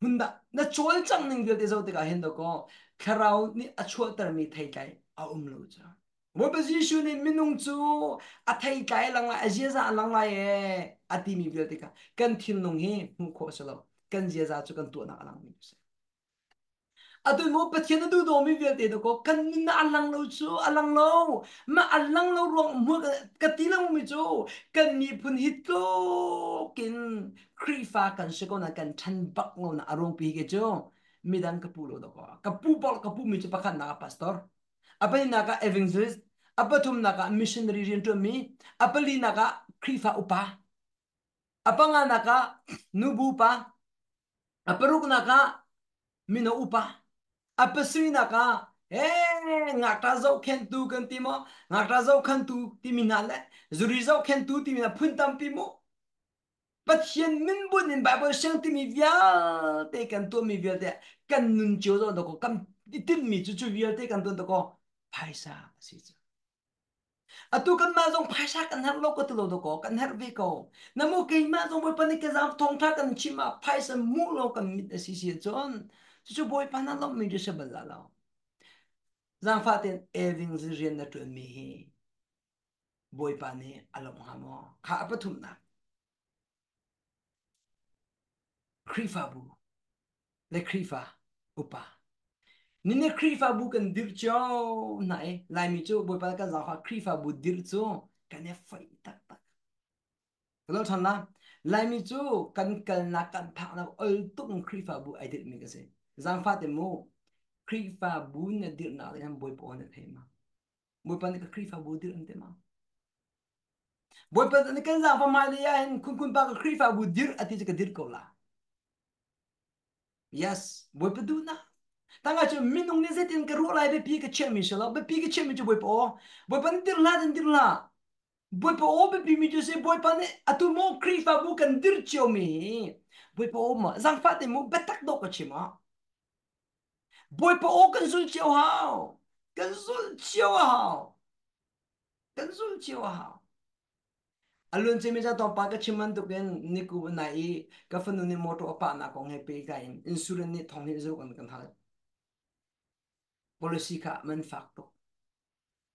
phun da na chol chang ning bil te zo te ka hen do ko kharau ni a chua tar mi thai kai a um lo cha wo ba ji shu ni minung chu a thai kai lang la a ji za lang la ye a ti mi bil te ka kan thil nong hi mu kho sa lo kan ji za chu kan tu na lang mi se adu mo pathian adu do mi vel te do ko kan na alang lo chu alang lo ma alang lo rong mo ka ti lang mi chu kan mi phun hit ko kin kri fa kan se ko na kan chan bak ngo na arong pi ke chu mi dan ka pu lo do ko ka pu bol ka pu mi chu pakhan na pastor apa ni na ka evangelist apa tum na ka missionary rin to mi apa li na ka kri fa upa apa nga na ka nubu pa apa ruk na ka mino upa apasui na ka e ngak ra zo khen tu kan ti mo ngak ra zo khen tu ti min na le ra zo khen tu ti min na phun tâm pi mo. Bất hiền minh buồn nên bài bơi sang tìm việc để cần tôi mi việc để cần nung chiếu rồi đó có cần tin mi chú chú việc để cần tu đó có phải sa sĩ chứ à tu cần mà dùng phải sa cần hết lúc có từ lâu đó có cần hết vi có nam một cái mà dùng với phần cái giảm thông thác cần chỉ mà phải sa mua lâu cần mít là sĩ chứ boy pa na lo mi je se bal la giang phát tiền eving zhi riêng na tuần mi hi boy pa ni along ha mo kha pa thum na krifa bu le krifa upa ni ne krifa bu kan dir cho e. lai mi chu boy pa ka giang fa krifa bu dir chu kan ne fai tak tak lo chan na lai mi chu kan kal na kan pha na ol tuk krifa bu ai dit mi ka se giang fa te mo krifa bu na dir na yan boy po na the ma boy pa ni ka krifa bu dir ante ma boy pa ni kan giang fa ma le yan kun kun pa ka krifa bu dir ati ka dir ko la yes boy pa du na tanga chu minung ne zetin ka ru lai be pi ka che mi shala be pi ka che mi chu boy po boy pa ni dir la den dir la boy pa o be pi mi chu se boy pa ne atu mo krifa bu kan dir chio mi boy pa o ma giang fa te mo betak do ka chi ma 不会把我跟孙修好，跟孙修好，跟孙修好。阿伦这边在当八个亲们都跟你姑那一，个愤怒的摩托把那公还背个因，因虽然你同学是跟跟他的，不是西卡门法度。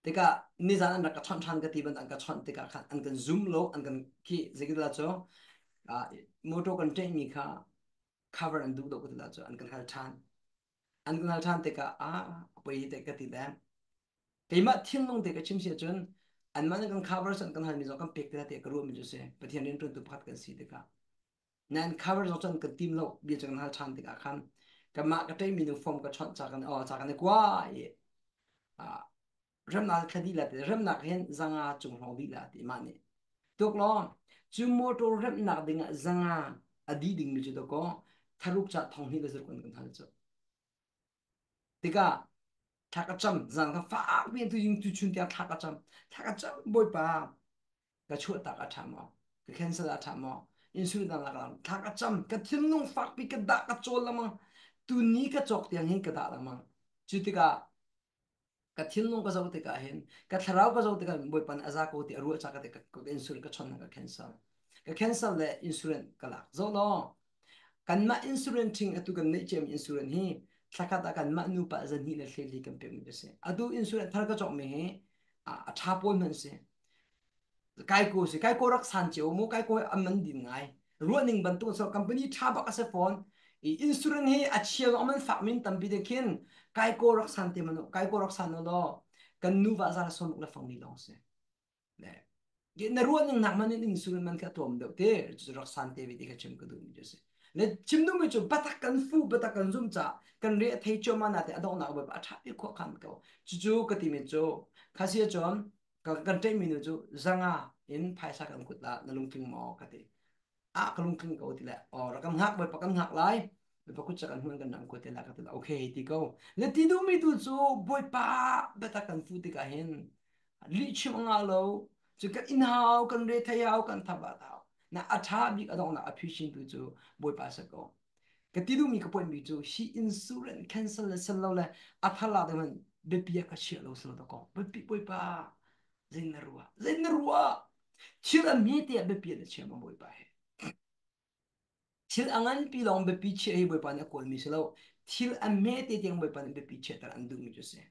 这个你在那个串串个地方，那个串这个看，那个 zoom 咯，那个去这个来做啊，摩托跟这你看 cover and do 的过来做，那个他的串。An kan hal chan te ka a poi te ka ti dan te ma thin long te ka chim sia chon an man kan cover san kan hal mi zo kan pek te ka ru mi jo se pathian rin tu phat kan si te ka nan cover zo chan ka tim lo bi chan hal chan te ka khan ka ma ka te mi nu form ka chon cha kan o cha kan kwa ye a ram na khadi la te ram na hen zanga chung ho bi la te ma ne tok lo chu mo to ram na ding zanga adi ding mi chu ko tharuk cha thong hi ga zur kan 내가 타가참 장가 파비엔도 융투춘디야 타가참 타가참 뭘봐 가 추었다가 참어 그 캔슬다 참어 인수리다 나가 타가참 그 튕농 파비가 다가 쫄라마 두니가 쪽대한 행가 다라마 주디가 ka thilnung ka zau te ka hen ka tharau ka zau te ka moi pan aza ko te aru cha ka te ka ko insurance ka chon ka cancel ka cancel le insurance ka la zo lo kan ma insurance thing atu kan nei chem insurance hi thakat akan ma nu pa zan hi la hle li kan pe mi se adu insurance thar ka chok me he a tha pon man se kai ko se kai ko rak san che mo kai ko aman din ngai ruaning ban tu so company tha ba ka se phone i insurance hi a chiel aman fa min tam bi de kin kai ko rak san te mano kai ko rak san no do kan nu va za so la fang ni long se le ge na ruaning nak man ni insurance man ka tom de te rak san te bi de ka chem ka du mi se le chimnu bắt chu batak kan fu batak kan zum cha kan re thei cho ma na te adong na ba tha pi kho khăn ko chu chu ka ti mi chu kha sia chon ka kan mình mi nu chu zanga in phai sa kan khut la na lung ting mo ka te a kalung king ko tila or kam hak boy pakam hak lai boy pakut sa kan huan kan nam ko tila ka tila okay ti ko le ti du mi tu chu boy pa beta kan fu ti ka hen li chim nga lo chu ka in hao kan re hao kan thaba thao na atha bi ka dong na appreciate tu chu boy pa sa ko ka ti du mi ka point bi chu shi insurance cancel la sel lo la athala de man be pia ka shi lo sel do ko boy pi boy pa zain na ruwa zain na ruwa chira mi te be pia de chema boy pa he thil angan pi long be pi che hi boy pan ko mi selo thil a me te tiang boy pan be pi che tar andu mi jose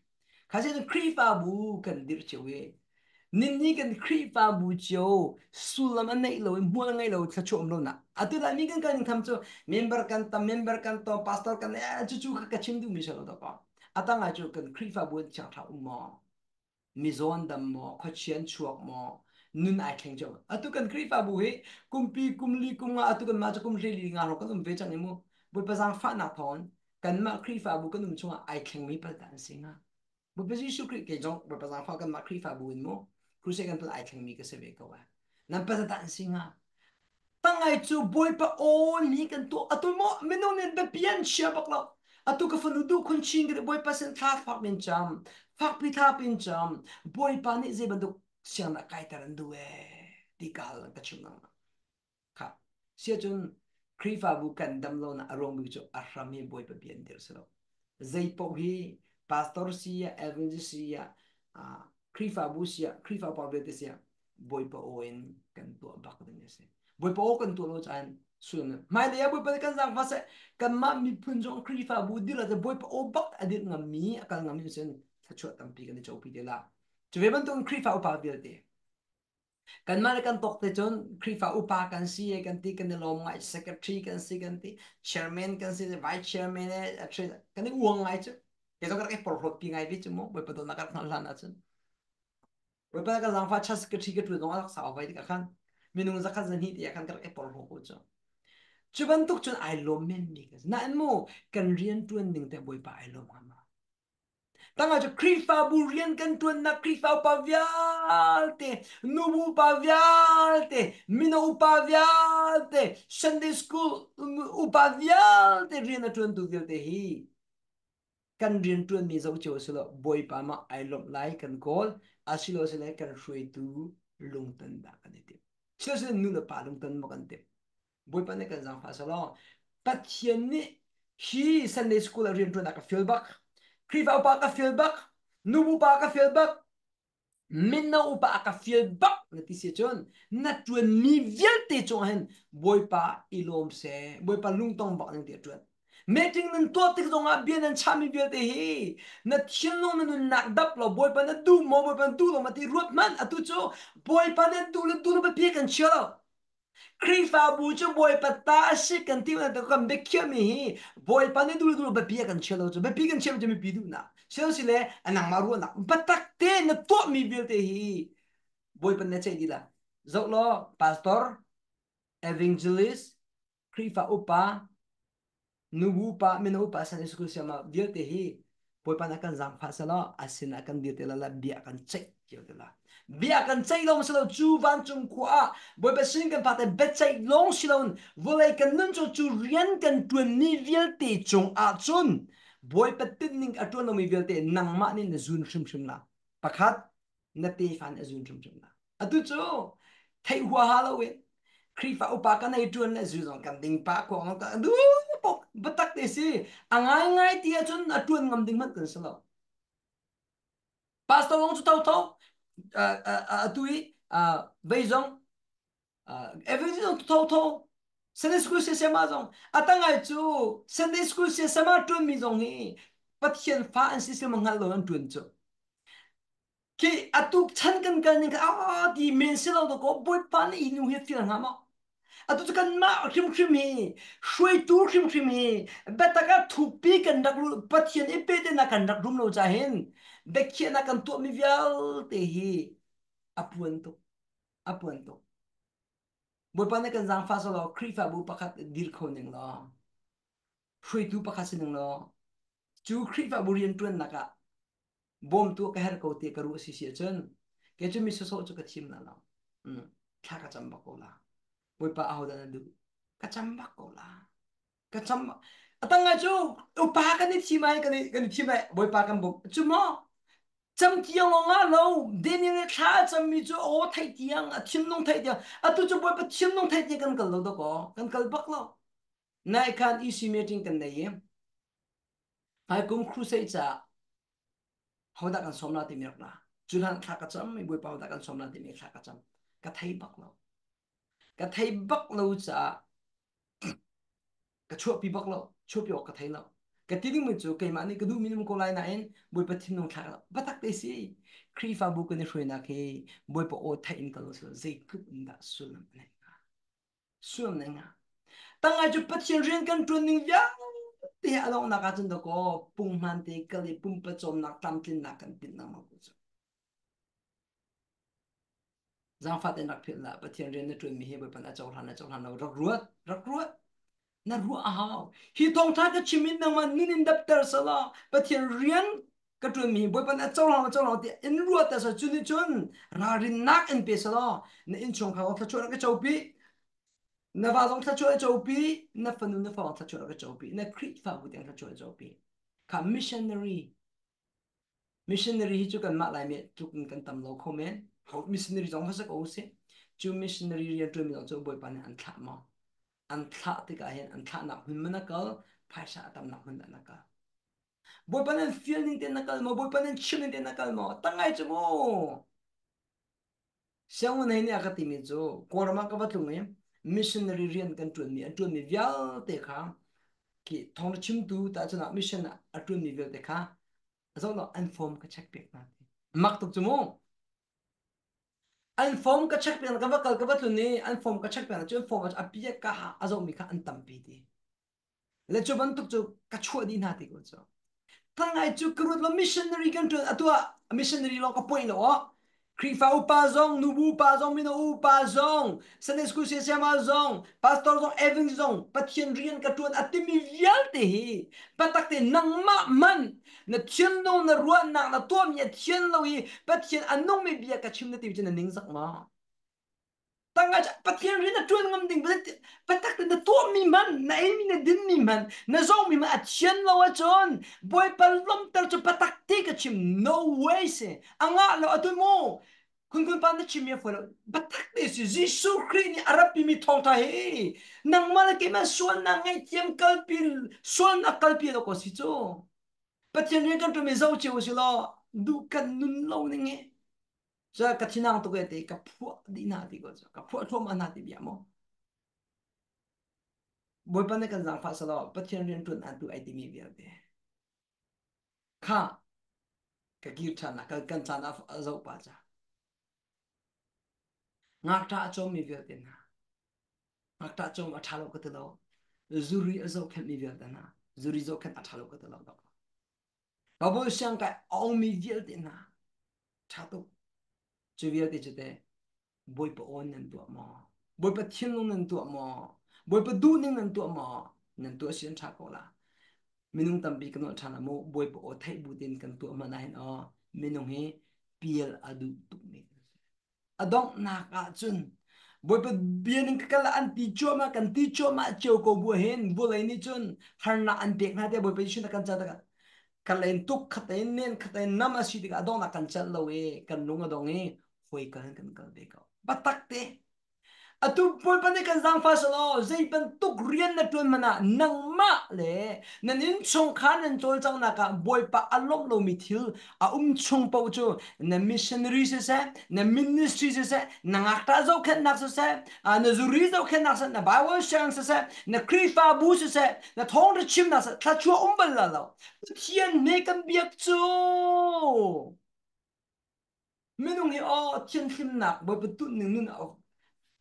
khaje no kri fa bu kan dir che we nin ni kan kri fa bu cho sulam an nei lo mo ngai lo tha chom lo na atu la mi kan kan tham cho member kan ta member kan to pastor kan a chu chu ka chim du mi selo da pa atanga chu kan kri fa bu chang tha um mo mi zon dam mo kho chen chuak mo nun ai khen jo atu kan kri fa bu he kumpi kumli kunga atu kan ma cha ri reli nga ro kan um ve chang emo bu pa sang fa na thon kan ma kri phá bu kan um cho ai khen mi pa dan singa bu pa jisu kri ke jong bu pa sang fa kan ma phá fa bu mo kru se kan pa ai khen mi ka se ve ka wa nan pa dan singa? Tangai chu boy pa o ni kan to atu mo menon ne be pian bak lo atu ka fanu du khun ching ke boy pa sen tha phak min cham phak pi tha pin cham boy pa ni je ban du siang na kai taran du e ti kal ka chung na ka. Sia chun kri fa bu kan dam lo na arong bu chu arami boy pa pian der so zai po hi pastor sia evangelist sia. A kri fa bu sia kri fa pa be sia boy pa oin kan to bak din se boy pa o kan to lo chan sulam na mai le ya boy pa kan sang fa se kan ma mi phun jong kri fa bu dir la boy pa o bak adir ngam mi akal ngam mi sen sa chu tam pi kan chau pi de la chu ve ban tong kri fa o pa bil de kan ma kan tok te chon kri fa upa kan si e kan ti kan lo ngai secretary kan si kan ti chairman kan si vice chairman e kan ni uang ngai chu ke to ka ke por hot pi ngai bi chu mo boy pa to na ka kan lan a chun boy pa ka lang fa cha secretary ke tu no sa thì vai ka khan. Minung za kha zan hi ti kan ka ke por ho ko cho, chu ban tuk chun ai lo men đi ka na mo kan rian tuan ning te boy pa ai lo ma. Ma tanga cho krifa bu rian kan tuan na krifa pa vialte nubu pa vialte mino pa vialte sunday school um, upa vialte rian na tuan tu vialte hi. Kan rian tuan mi zo cho silo boy pa ma ai lo lai kan kol asilosile kan shui tu lungtan ba kan te silosile nu na pa lungtan mo kan te boy pa ne kan zang fa salo patien ni hi sunday school rin tro na ka feel back kriva upa ka feel back nubu pa ka feel back minna upa ka feel back na ti sechon na tuan mi vial te chon hen. Boy pa ilom se boy pa lungtong ba te chuan meeting nan to tik dong a bian an chami vial te hi na thil no na nak dap lo boy pa na du mo boy pa du lo ma ti ruat man atu cho boy pa na du le du lo ba pie kan chelo kri fa bu chu boy pa ta shi kan ti na to kan mi hi boy pa ne du du ba pi kan chelo chu ba pi kan mi pi du na sel si le anang maru na ba tak te na to mi bil te hi boy pa ne che di la zo lo pastor evangelist kri fa upa nubu pa min upa san school sia ma bil te hi boy pa na kan zang pha lo asin akan dia te la la bia kan che kyo te la. Bia kan chei long silo chu van chung kwa boi pa sin kan pate bet chei long silon, volai kan nun cho chu rian kan tuan ni vial te chung a chun. Boy pa tin ning a no mi vial te nang ma ni na zun shim shim na pakhat na te fan a zun shim shim na atu chu thai hua halloween kri fa upa kan ai tuan na zun kan ding pa ko ka du batak te si angai ngai ti a chun a tuan ngam ding mat kan silo pastor long chu tau tau tui à, vei zong à, everything on to to Sunday school se sema zong. À, Atangai chu Sunday school se sema tun mi zong hi. Pathian fa an si sema ngal lo an tun chu ki atuk chan kan kan ni a di men se lo ko boy pan i nu he fil ngama adutukanma khrim khrimi shui tu khrim khrimi betaka thupi kan rak pathian epe de na kan rak rum lo cha hin bekhia na kan tu mi vial te hi apuan tu apuan tu bo pa ne kan jang fa so lo khri fa bu pakhat dil kho ning lo shui tu pakhat sin ning lo chu khri fa bu rian tuen na ka bom tu ka her ko te karu si si chen ke chu mi so so chu ka thim na lo อืมแค่กระจำบอกกูละ ko la ka cham atang nga chu u pa ka ni thi mai ka ni ka ni thi mai boi pa kan bu chu mo cham tiang lo nga lo de ni ne tha cham mi chu o thai tiang a thim nong thai tiang a tu chu boi pa thim nong thai tiang kan kal lo do ko kan kal bak lo nai kan i si meeting kan nei ai kum crusade cha hoda kan somna ti mi na chulan tha ka cham mi boi pa da kan somna ti mi tha ka cham ka thai bak lo cái thai bak lâu cha cái chua bị bak lâu chua bị ok ka lâu. Cái ka ti ding cái mà này, cái ni mình du minum ko lai na en boi pa thin nong tha ka ba tak te si kri fa bu ka ni hroi na ke boi pa o thai in ka lo so zai ku da sulam ne sulam này à tăng ai chu bắt chen riêng cần chuẩn ning giá. Thì alo long na chân đó có, bùng pung man thì cái li bùng pa chom na tam tin na cần tin na mà cũng chu giang phát đến đặc biệt là bất thiên riêng nó truyền mi hi bởi bản châu hàn châu hàn nó rắc ruột rắc ruột nó ruột à hao hi thong thang cái chim in nằm mà nín in đập tờ lo bất thiên riêng cái truyền mi bởi phần châu hàn châu hàn thì in ruột ta sẽ chun chun ra rin nát in bê sờ lo nó in chong khao thla chua cái châu pi na va dong thla chua châu pi nó phần nó fa thla chua cái châu pi nó crit fa bu tiếng thla chua châu pi ka missionary missionary hi chu kan ma lai me chu kan tam lo comment hậu missionary trong hết sức ấu xí chú missionary riêng trôi mình cho bồi bàn ăn thạ mà ăn thạ thì cái hiện ăn thạ nạp hơn mình cái phải sa tâm nạp hơn là cái bồi bàn ăn feeling tên là cái mà bồi bàn ăn chilling tên là cái mà tăng ai chứ mô sáng hôm nay này các tìm cho quan mà các vật luôn em missionary riêng cần chuẩn mi chuẩn mi vial te khá ki thong chim tu, ta cho na mission à chuẩn mi vial te khá rồi nó inform cái check biết mà mặc tục chứ mô an form ka check pen ka va kal ka va ni, an form ka check pen chu form a pia ka ha azo mi ka an tam pi ti. Le chu ban tuk chu ka chu di na ti ko chu. Tangai chu krut lo missionary kan tu atua missionary lo ka point lo. Crifau pazon, nubu pazon, minou pazon, senescusi semazon, pastorzon evinzon, patiendrian katuan atimi vialtehi, patakte nang ma man, na tiendo na ruan na na tuam ya tiendo yi, patien anong me biya kachim na tibichin na ningsak ma. tanga cha pathian rina tuan ngam ding bat patak na to mi man na elmi na din mi man na zong mi ma achen la wa chon. Boy pal tar cho patak te ka no way se. Anga lo atu mo kun kun pan na chim fo phol patak te si ji su kri ni arab pi mi thong ta he. Nang mal ke ma suan na ngai chem kal pi suan na kal pi lo ko si cho. Pathian kan to mi zau che wo si lo. Du kan nun lo ni nge. 这个天上都会得个破的那的个这个破出嘛那的边么？我把那个让发射了，不听人准难度爱的没边的。看，个警察那个跟咱那肉巴子，俺查做没边的呐，俺查做嘛查了个得了，如里肉看没边的呐，如里肉看俺查了个得了个，要不想个奥米边的呐，查到。Chú việc thì chú thế bôi bà ôn nên tụa mà bôi bà thiên long nên tụa mà bôi bà du nên tua mà nên tụa xuyên cha cô là minung tampi kan no thana mo boi po thai butin kan mà ma nó mình minung he piel adu tu mi adong na ka chun cái là ăn kala an ti cần kan ti choma chiều cổ bùa hên vô lai ni chun har na an tiệc na te boy pa shun kan cha ta kan lain tu kata ini kata nama si dia adon akan cello eh kan nunga dong eh. Hui kan kan kau. Dekau batak teh. อะตุปวยปันกันสังฟาสโลอเจเป็นตุกเรียนนัตุนมัน่ะนังมะเลยนันนินชงขานันตัวจังนักบวยปะอารมณ์เรามีทิลอาอุ้มชงปาวจูนันมิชชันรีเสะนันมินิสทรีเสะนังอักตาเจ้าแค่นักเสะนันจูรีเจ้าค่นักเสะนันบาวเชียงเสะนันครีฟาบูเสะนันท้องริชิมนักเสะทัชัวอุ้มบลลาเราเทียนเมกันเบียกจูไม่ต้องเหี้ยอ๋อเทียนทิมหนักบวยประตุนึงนึงเอา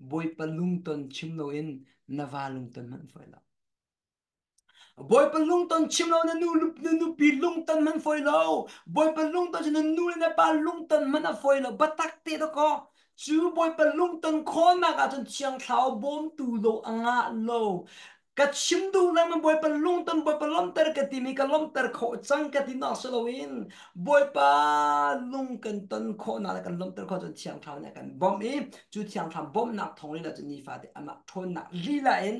boy pa lung ton chim no in na va lung ton man foi la boy pa lung ton chim lo na nu lup na nu pi lung ton man foi lo boy pa lung ton na nu na pa lung ton man a foi lo batak te do ko chu boy pa lung ton kho na ga chen chiang thao bom tu lo anga lo ka chim du na man boy pa lung ton boy pa lom ter ka ti mi ka lom ter kho chang ka ti na so lo in boy pa lung kan ton kho na la kan lom ter kho chen chiang thao na kan bom i chu chiang thao bom na thong le la chen ni fa de ama thon na li la in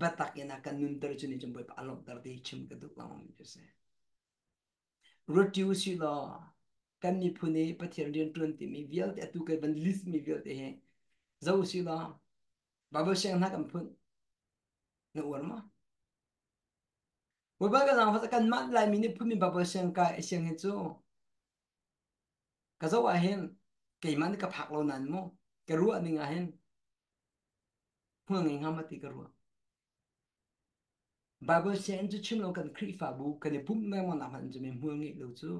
batak ina kan nun ter chu ni chen boy pa lom ter de chim ka du la mom ju se si lo kan ni phune pathian rian tun ti mi vial te tu ka ban list mi vial te he. Zau si lo baba sheng na kan phun na uar ma Wa ba ka nang fa kan man lai mi ni phun mi baba sheng ka sheng he chu ka zo a hen ke man ka phak lo nan mo ka ru ani nga hen hung ngi nga ma ti ka ru baba sheng chu chim lo kan khri fa bu kan ni pum na ma na man chu mi hung ngi lo chu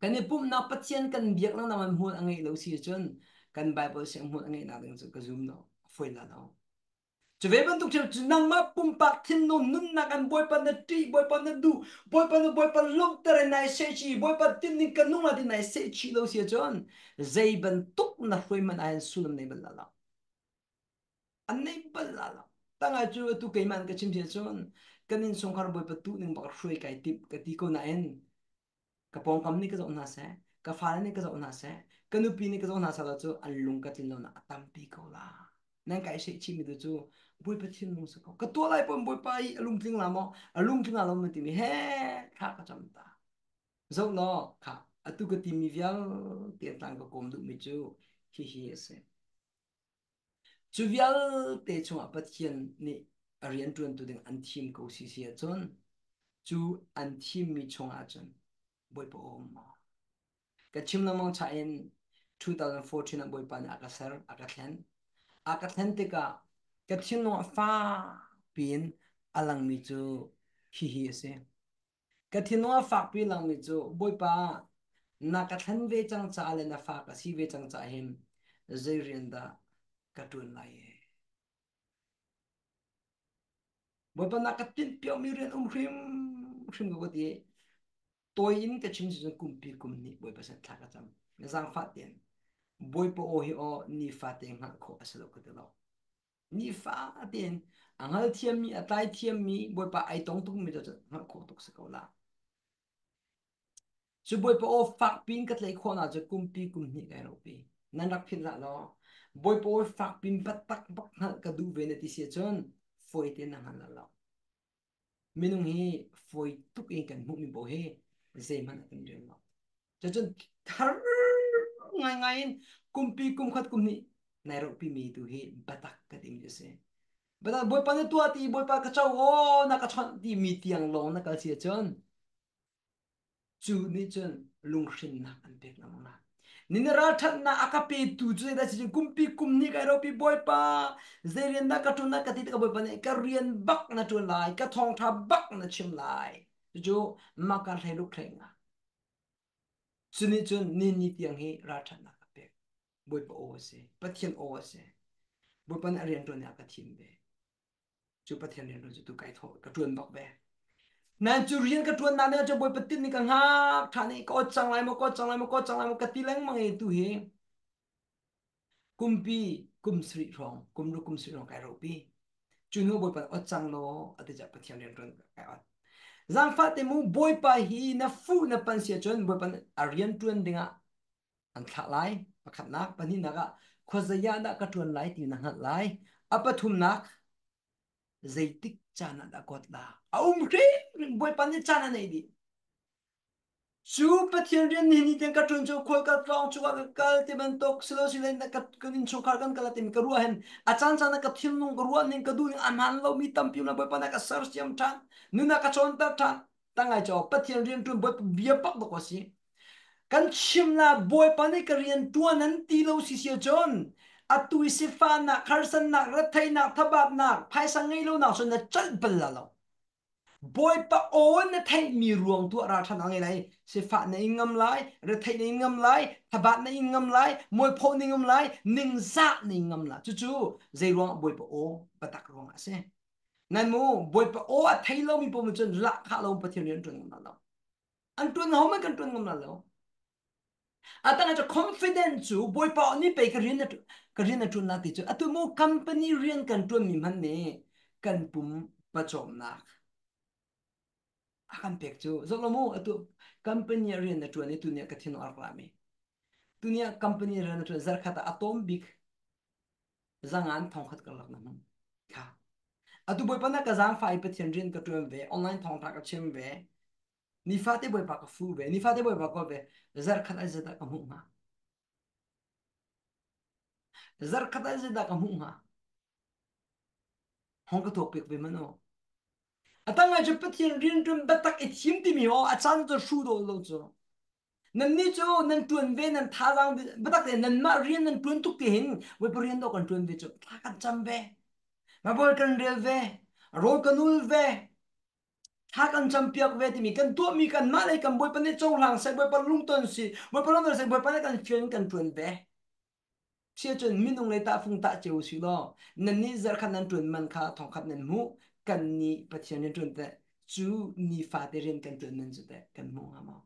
kan ni pum na pathian kan biak na na man hung angai lo si chun kan bible sheng hung angai na ding chu ka zoom no foi la no cho về bên tục chiều năng ma bùng pak thiên nôn nun na gan boy pan na tri boy pan na du boy pan na boy pan lok tere nai chi boy pan tin ni kan nung la di nai chi lo sia chon zai ban tuk na hui man ai sulam nei ban la la an nei ban la la tanga chu tu cái man ka chim sia cái kanin sông khar boy pa tu ning bak hui cái tiếp cái ti ko na en. Ka pong kam ni ka zo na cái pha fa ni ka zo na cái nụ pi ni ka zo na sa an lung cái tin lo na atam pi la. Nang kai se chi mi du chu boi pa thiên nông sa ko ka to lai pom boi pa i alung tling la mo alung tling la lo mi ti mi he kha ka cham ta zo no kha atu ka ti mi vial tian tang ko kom du mi chu hi hi se chu vial te chung a pa thiên ni arian tuan tu ding an thim ko si si a chon chu an thim mi chung a chon boi pa om mo ka chim na mong cha in 2014 boi pa ni aka sar à cái thằng thlen te cái thằng nó pha pin alang mi chu hi hi se cái thằng nó pha pin làm mi chu boi na cái thằng ve chang cha le na pha ka si ve chang cha hem. Zai rian da ka tun lai e boi na cái tin pyo mi rian um hrim hrim go ti toy in ka chim chu kum pi kum ni, boi pa sa tha ka cham. Na zang fa tiền boi po o hi o ni fa te nga kho asalo ka de lo ni fa tiền angal thiam mi atai thiam mi boi pa ai tong tung mi cho ha ko tok sa ko la chu boi pa o fak pin kat lai khona cho kum pi kum ni kai ro pi nan rak phin la lo boi pa o fak pin pat tak bak na ka du ve na ti se chon foi te na la lo minung hi foi tuk in kan mu mi bo he zai man kan ren lo cho chon thar ngai ngai in kumpi kum khat kum ni. Nairobi mi tu hi, batak ka tim jese bata boy pa na tua ti boy pa ka chau, o, na ka chon ti, mi tiang lo, na ka sia chon. Chu ni chon, lung shin na an pek na ma ni na ra that na aka tu chu da chi kumpi kumni ka ro pi boy pa. Zerian na ka tu na ka ti ka boy pa ne ka rian bak na tu lai, ka thong tha bak na chim lai. Chu ma ka thai lu khenga chu ni chon ni ni tiang hi ra that na boi pa o se pathian o se boi pan arian to na bé, thim be chu pathian rồi to tu kai tho cái tuan bak bé, nan chu rian cái tuan na ne cho boi patin ni ka nga tha ni ko chang lai mo ko chang lai mo ko chang lai mo ka ti lang mang e tu he kumpi kum sri rong kum ru kum sri rong cái ro pi chú no boi pan o chang lo ate ja pathian rian thiên riêng ot zang zany fate mo boy pahina fu na pansia chon boy pan arian tuan dinga an kha lai pakhat nak pani naka khozaya na ka tuan lai ti na ngat lai apa thum nak zaitik chana da kot la aum re boy pan ni chana nei di. Chu pathian rian ni ni ten ka tun chu khol ka tlong chu ka kal te ban tok silo silen na ka kanin chu khar kan kala tem ka ruwa hen achan chan ka thil nung ka ruwa ning ka du an han lo mi tam pi na boy pa na ka sar siam than nu na ka chon ta than tangai cho pathian rian tun boy bia pak do ko si kan chim na boy pa ne ka rian tuan an ti lo si sia chon atui si fa na kharsan na rathai na thabap na phai sang ngai lo na so na chal bal la lo boy pa on na thay mi ruang tu ra than angai lai se fa na ingam lai re thay na ingam lai thabat na ingam lai moy pho na ingam lai ning za na ingam la chu chu zai ruang boy pa o patak ruang ase nan mu boy pa o a thay lo mi po mu chen la kha lo pa thien ren tun ngam la an tun ho ma kan tun ngam la lo atang cho confident chu boy pa ni pe ka rin na ka rin na tun na ti chu atu mo company rian kan tun mi man ne kan pum pa chom nak akan pek chu. Zok mo atu company rian na tu ni tu ne ka thin ar rami tu ne company rian na tu zar khata atom big zangan thong khat kar lak na man kha. Atu boy pana ka zang fai pe thian rian ka tu ve, online thong ta ka chem ve. Ni fa te boy pa ka fu ve, ni fa te boy pa ko ve zar khata zata ka mu ma. Zar khata zata ka mu ma. Hong ka tok pek ve mano อตั้งไงจะปฏิญเรียนจนบัตักอิทิมติมีอ๋ออาจารย์จะชูโดโลจนั่นนี่จ้ะนั่นตัวนเวนั่นท่าทางบัตักเนั่นมาเรียนนั่นตวนทุกที่เห็นเว็บเรียนดอกันตวนเวจ้ะท่ากันจำเวมาบอกกันเรียเวรอกันนูเวท่ากันจำเปียกเวที่มีกันตัวมีกันมาเลยกันบวยปนิจงหลังเสกบวยปนลุงต้นสิบวยปนลุงต้นเสกบวยปนกันเฟียนกันตวนเวเชื่อจนมิ่งงเลยตาฟงตาเจ้าสิลอนั่นนี่จะขันนั่ดตวนมันค่ะทองคำนั่นมู kan ni pathian ni tun te chu ni fa te ren kan tun nan chu te kan mo ha ma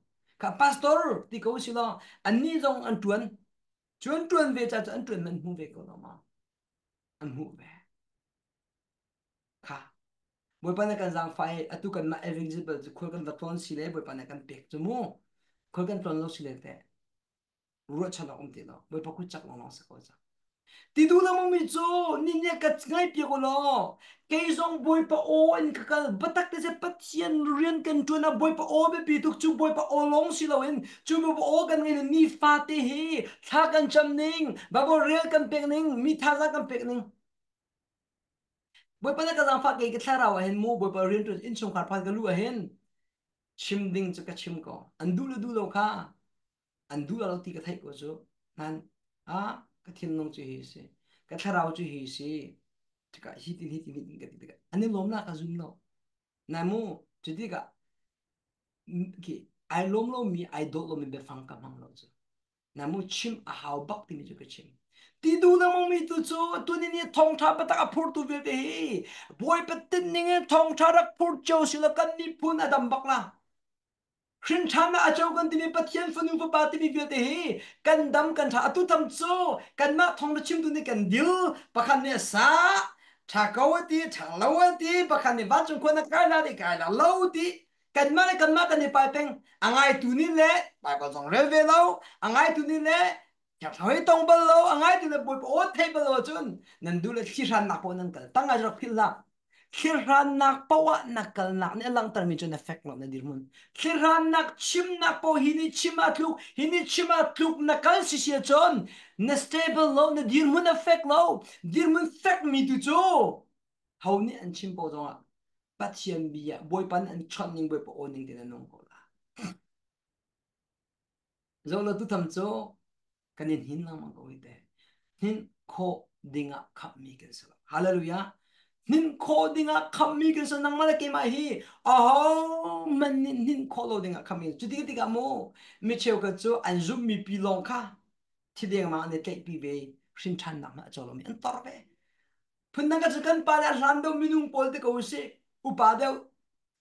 ka pastor ti ko si lo an ni jong an tuan chuan tuan ve cha an tuan man hu ve ko lo ma an hu ve kha boy pa na kan jang fai atu kan ma invisible chu khol kan vaton si le boy pa na kan pek chu mo khol kan ton lo si le te ru cha na om ti lo boy pa ku chak lo lo sa ko cha ti du na mo mi chu ni ne ka ngai pi ko lo ke zong boy pa o in ka kal batak te se pathian rian kan tu na boy pa o be pi tuk chu boy pa o long si lo in chu mo pa o kan ngai ni fa te hi tha kan cham ning ba bo real kan pek ning mi tha za kan pek ning boy pa na ka zang fa ke ka thara wa hen mo boy pa rian tu in chung khar pa ka lu hen chim ding chu ka chim ko an du lu du lo kha an du lo ti ka thai ko chu nan a ka tin nong chu hi si ka tharao chu hi si tika hi tin hi tin hi tin ka tika ani lomla ka zum no chu chidi ka ki ai lom lo mi ai do lo mi be fang ka mang lo chu namu chim a hao bak ti mi chu ka chim ti du na mong mi tu chu tu ni ni thong tha pa ta ka phur tu ve de hi boy pa tin ni nge thong tha rak phur chau si la kan ni phun adam bak la shin chama achau kan tibi pathian funung pa pati bi gyote he kan dam kan tha atu tam cho kan ma thong chim du ni kan dil pakhan ne sa. Thakawati thalawati pakhan ne ba chung ko na kai la de kai la lo ti. Kan ma kan ma kan ne pa peng. Angai tu ni le pa ko jong re ve lo angai tu ni le kya thoi tong ba lo angai tu le bo o table lo chun. Nan du le chi shan na po nan kal tang a jro phil la. khi ran nak pawa nak kal nak ne lang termi mi chen effect lo na dir mun khi ran nak chim na po hini chima tluk hini chima tluk na kal si si chon. Na stable lo na dir mun effect lo. Dir mun fact mi tu cho hau ni an chim po dong a pat hian bi ya boy pan an chon ning boy po oning den nong ko la. Zo lo tu tham cho kanin hin na ma ko ite hin kho dinga khap mi kan sa hallelujah. 닌 코딩아 컴미기서 낭만하게 마히 아만 닌 코로딩아 컴미 주디디가 뭐 미체오가 저 안주 미빌롱카 티딩 마네 테이비베 신찬 남아 저롬 엔터베 분나가 저간 빠라 람도 미눈 볼데 거우시 우바데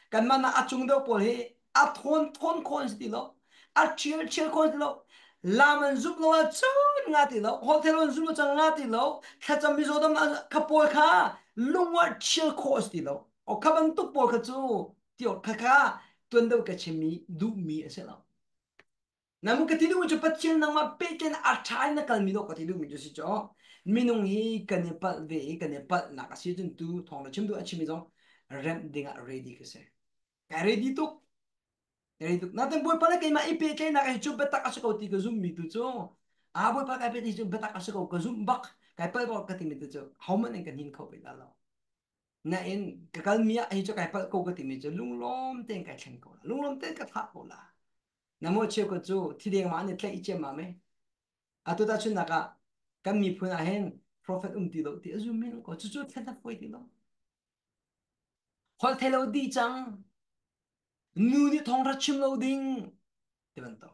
간마나 아충도 볼해 아톤 톤 콘스디로 아치얼 치얼 콘스디로 라면 줍로와 쩐 가디로 호텔은 줍로 쩐 가디로 카점 미소도 마 카폴카 lungwa chill course di lo. O kabang tuk por ka chu ti kaka tuan kha do ka chemi du mi ase lo. Namu ka tidu chu pat nang ma pe chen a chai na kal mi do ka tidu mi ju si cho minung hi ka ne pa ve ka ne pa na ka si jun tu thong la chim du a chimi zo. Rem ding a ready ka se. Ka ready tuk. Ready to na tem boy pala na kai ma ipe kai na ka chu bet ta ka su ti ka zoom mi tu cho a boy pa ka pe ti chu bet ta ka su ka bak. Cái bơi bọt cái thì mình cho hầu mình nên cần hin khẩu bị đó, lâu. Na in cái cái mía hay cho cái bơi câu cái thì mình cho lung lom tên cái chân cầu lung lom tên cái tháp cầu là. Nằm ở chiều cái chỗ thì điện mà anh thấy ít mà mấy à tôi ta chuyên là cả cái mi phun à hen prophet um tí đâu thì ở zoom mình có chút chút thấy ta phơi đi đâu hoặc thay lâu đi chăng? Nu ni thong ra chim lâu ding thì vẫn to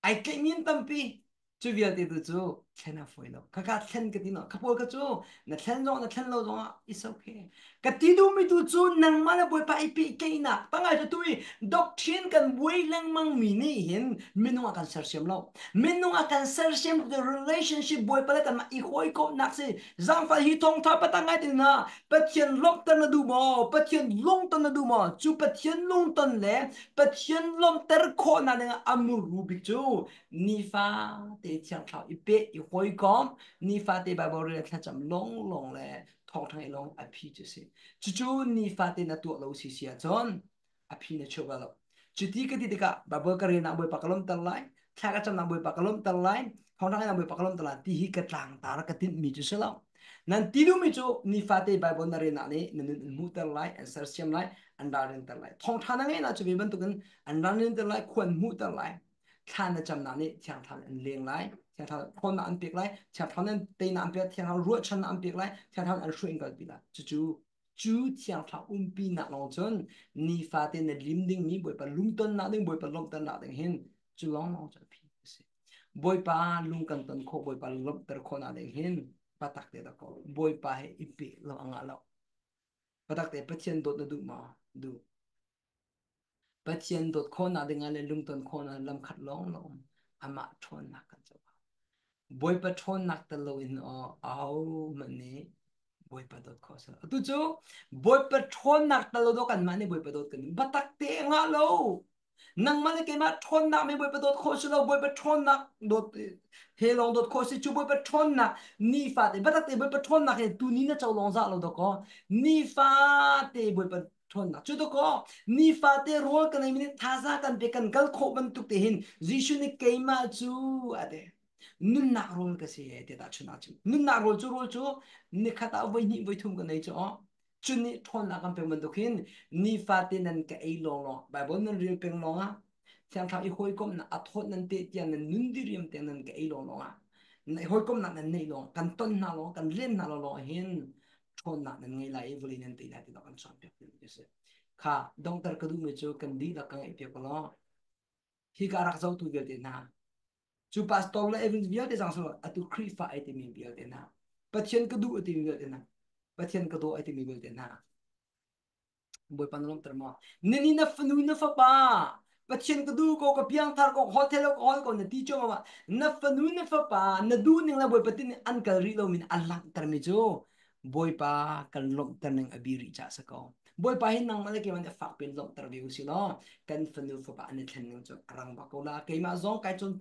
ai cái nhìn tâm pi chú việc thì tự chú chena foi lo kaka chen ka dino kapo ka chu na chen lo na chen lo zo is okay ka ti du mi du chu nang ma na boi pa i pi ke na pa nga chu tui dok chen kan boi lang mang mi ni hin min no kan ser sem lo min no kan ser sem the relationship boi pa kan ma i khoi ko nak se zang fa hi tong tha pa ta ngai tin na pa chen lok ta na du mo pa chen long ta na du mo chu pa chen long ton le pa chen long ter ko na na amu rubik chu ni fa te chang thao i pe i คอยกอมนี่ฟาเตบาบริเทจำลงลงแลทอกทางไอ้ลงอภิจะเสจู่ๆนี่ฟาเตนตัวเราสิเสียจนอภินะชัวเราจุดที่ก็ติดกับบาบกรีนับไปปากลมตลายถ้าก็จำนับไปปากลมตลายของทางนับไปปากลมตลายที่ฮิกต่างตารกติมีจุดเสลนั่นที่ดูมิจูนิฟาเตบาบนารีนันนี่นั่นมูตลายอันเซอร์เซียมไลอันดารินตลายทองทานังไงนะจุดมีบรรทุกันอันดารินตลายควรมูตลายท่านจำนับนี่ทางทางเลี้ยงไล thiệt thằng phone là ăn biết lại thiệt thằng nên tây là ăn biết thiệt thằng ruột chân là ăn biết lại thiệt thằng anh suy nghĩ biết lại chú chú chú thiệt thằng um bi nặng lòng chân ni pha tên là lim đinh ni bồi bà lung tân nặng đinh bồi bà lông tân nặng đinh hiện chú lòng lòng chân phi bồi bà lung cần tân khô bồi bà lông tân khô nặng đinh hiện bà tắc để đặc cô bồi bà hệ ít bị lòng ngã lòng bà tắc để bà thiên đốt nó đủ mà đủ bà thiên đốt khô nặng đinh ngã lên lung tân khô nặng lâm khát lòng lòng ama thôn nặng boy pa thon nak ta lo in o au mane boy pa dot ko sa tu jo boy pa thon nak ta lo do kan mane boy pa dot kan ba tak te nga lo nang mane ke ma thon na me boy pa dot ko sa lo boy pa thon na dot he long dot ko si chu boy pa thon na ni fa te. Ba tak te boy pa thon na ke tu ni na chaw long za lo do ko. Ni fa te boy pa thon na chu to ko. Ni fa te ro kan mi ne thaza kan pe kan gal kho ban tuk te hin. Jishu ni keima chu ade nun na rol ka se te ta chu na chu nun na rol chu rol chu ni khata voi ni voi thum ka nei chu chu ni thon na kan pe man tuk hin ni fa te nan ka ei long lo bible nan ril peng long a chang tha i hoi kom na athot nan te tian nan nun di riam te nan ka ei long lo a hoi kom na nan nei long kan ton na lo kan len na lo lo hin thon na nan ngai lai evoli nan te lai te kan chon pe ni se kha dong tar ka du me chu kan di la kan e pe ko lo hi ka rak zau tu gel te na chu pastor la evans bial te sang so atu kri fa te mi bial te na pathian ka du ati mi bial te na pathian ka do ai te mi bial te na boy panlom ter mo nini na fnu na fa pa pathian ka du ko ka piang thar ko hotel ko ko na ti cho ma na fnu na fa pa na du ning la boy patin an kal ri lo min alang ter mi jo boy pa kan lom tan ng abiri cha sa ko boy pa hin nang malaki man fak pin lom tar view sila kan fanu fa pa anet hen ng arang ba ko la. Kay ma zong kay chon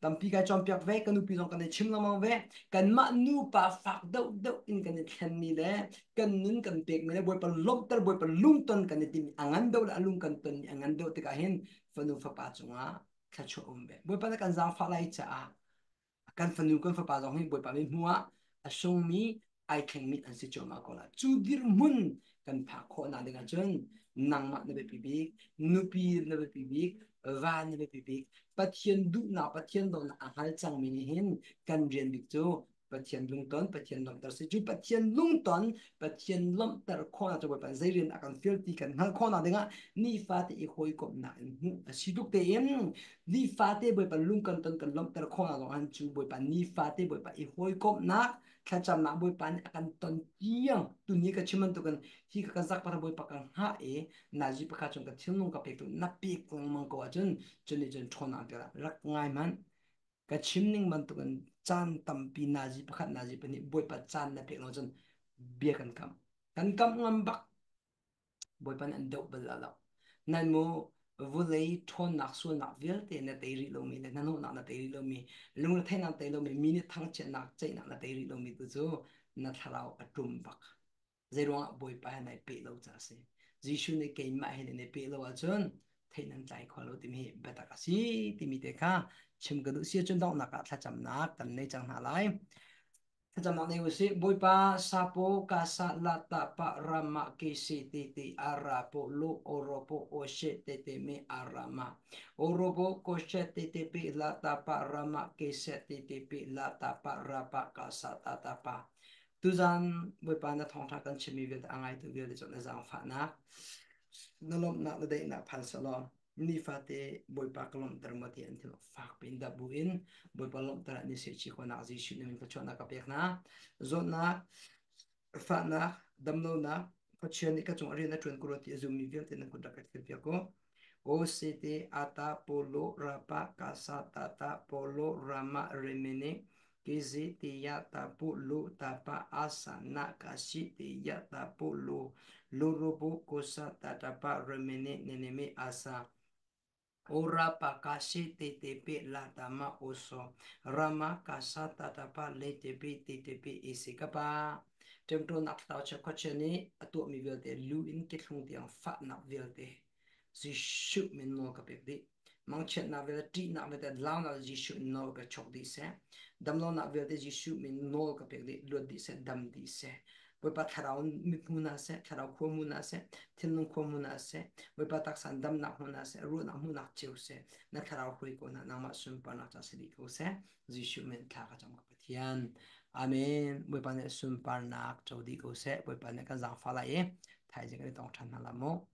tam pi kay chon pyak ve kan u pi zong kan chim la ma ve kan ma nu pa fak do do in kan hen mi le kan nun kan pek me boy pa lom tar boy pa lung ton kan tim angan do la lung kan ton angan do te ka hen fanu fa pa chunga về cho umbe boy pa kan zang fa lai cha kan fanu kan fa pa zong hin boy pa mi à, xong mi ai keng mit an si cho ma ko la chu dir mun kan phako na dengan chen nang ma na be pibik nupi na be pibik va na be pibik pathian du na pathian do na ahal chang mi ni hin kan rian bik chu pathian lung ton pathian lom tar se chu pathian lung ton pathian lom tar khona chu pan zairin akan feel ti kan ngal khona denga ni fa te i khoi kop na in hu asiduk te em ni fa te boi pan lung kan ton kan lom tar khona do an chu boi pan ni fa te boi pan i khoi kop na kacha mangbo pan akan ton tiyang tu ni ka chiman tu kan hi ka kan sak para boy pakan ha e. Na ji pa ka chung ka chil nong ka pe tu. Na pe kong mang ko ajun chen. Chen chon na de la. Ngai man. Ka chim ning man tu kan chan tam pi na ji pa khat na ji pa ni boy pa chan na pe no chen. Bia kan kam. Kan kam ngam bak. Boy pan an dau bal la la. Nan mo vulei thon nak su na vel te na te ri lo mi le na no na na te ri lo mi lung na the na te lo mi mi ni thang che nak che na na te ri lo mi tu zo na tharao atum bak zero boy pa na pe lo cha se jishu ne ke ma he ne pe lo a chon thai nan chai kho lo ti mi ba ta ka si ti mi te kha chim ga du si chon dong na ka tha cham na tan ne chang na lai Zaman ni usi boy pa sapo kasa lata pa rama kisi titi arapo lu oropo oshe tete mi arama oropo koshe tete pi lata pa rama kisi tete pi lata pa rapa kasa tata pa tuzan boy pa na thong thakan chimi vet angai tu vet jone zang fa na nolom na de na phan salom nifate boy paklom termati antilo fak pinda buin boy palom tara ni se chiko na azi shi nem kacho na kapek na zona fa na damno na kacho ni kacho ari na tuen kuroti zoom ni vian tena kuda kat kirpya ko o sete ata polo rapa kasa tata polo rama remene kizi tiya tapu lu tapa asa na kashi tiya tapu lu lurubu kosa tatapa remene neneme asa ora pakashi te tepe latama oso rama kasa tatapa le tepe te tepe isikapa tem to nak tau cha ko chani atu mi vel te lu in ke thung tiang fa nak vel te zi shu min no ka pe di mang chet na vel ti na vel te lao na zi shu no ka chok di se dam lo na vel te zi shu min no ka pe di lu di se dam di se وبتحراون متمناسة كراو كوموناسة تنن كوموناسة وبتاكسان دمنا هوناسة رونا هونا تيوسة نكراو كويكونا نما سنبانا تسليكوسة زيشو من كاغا جمع بتيان آمين وبانا سنبانا توديكوسة وبانا كزان فلايه 太这个的东厂那了么？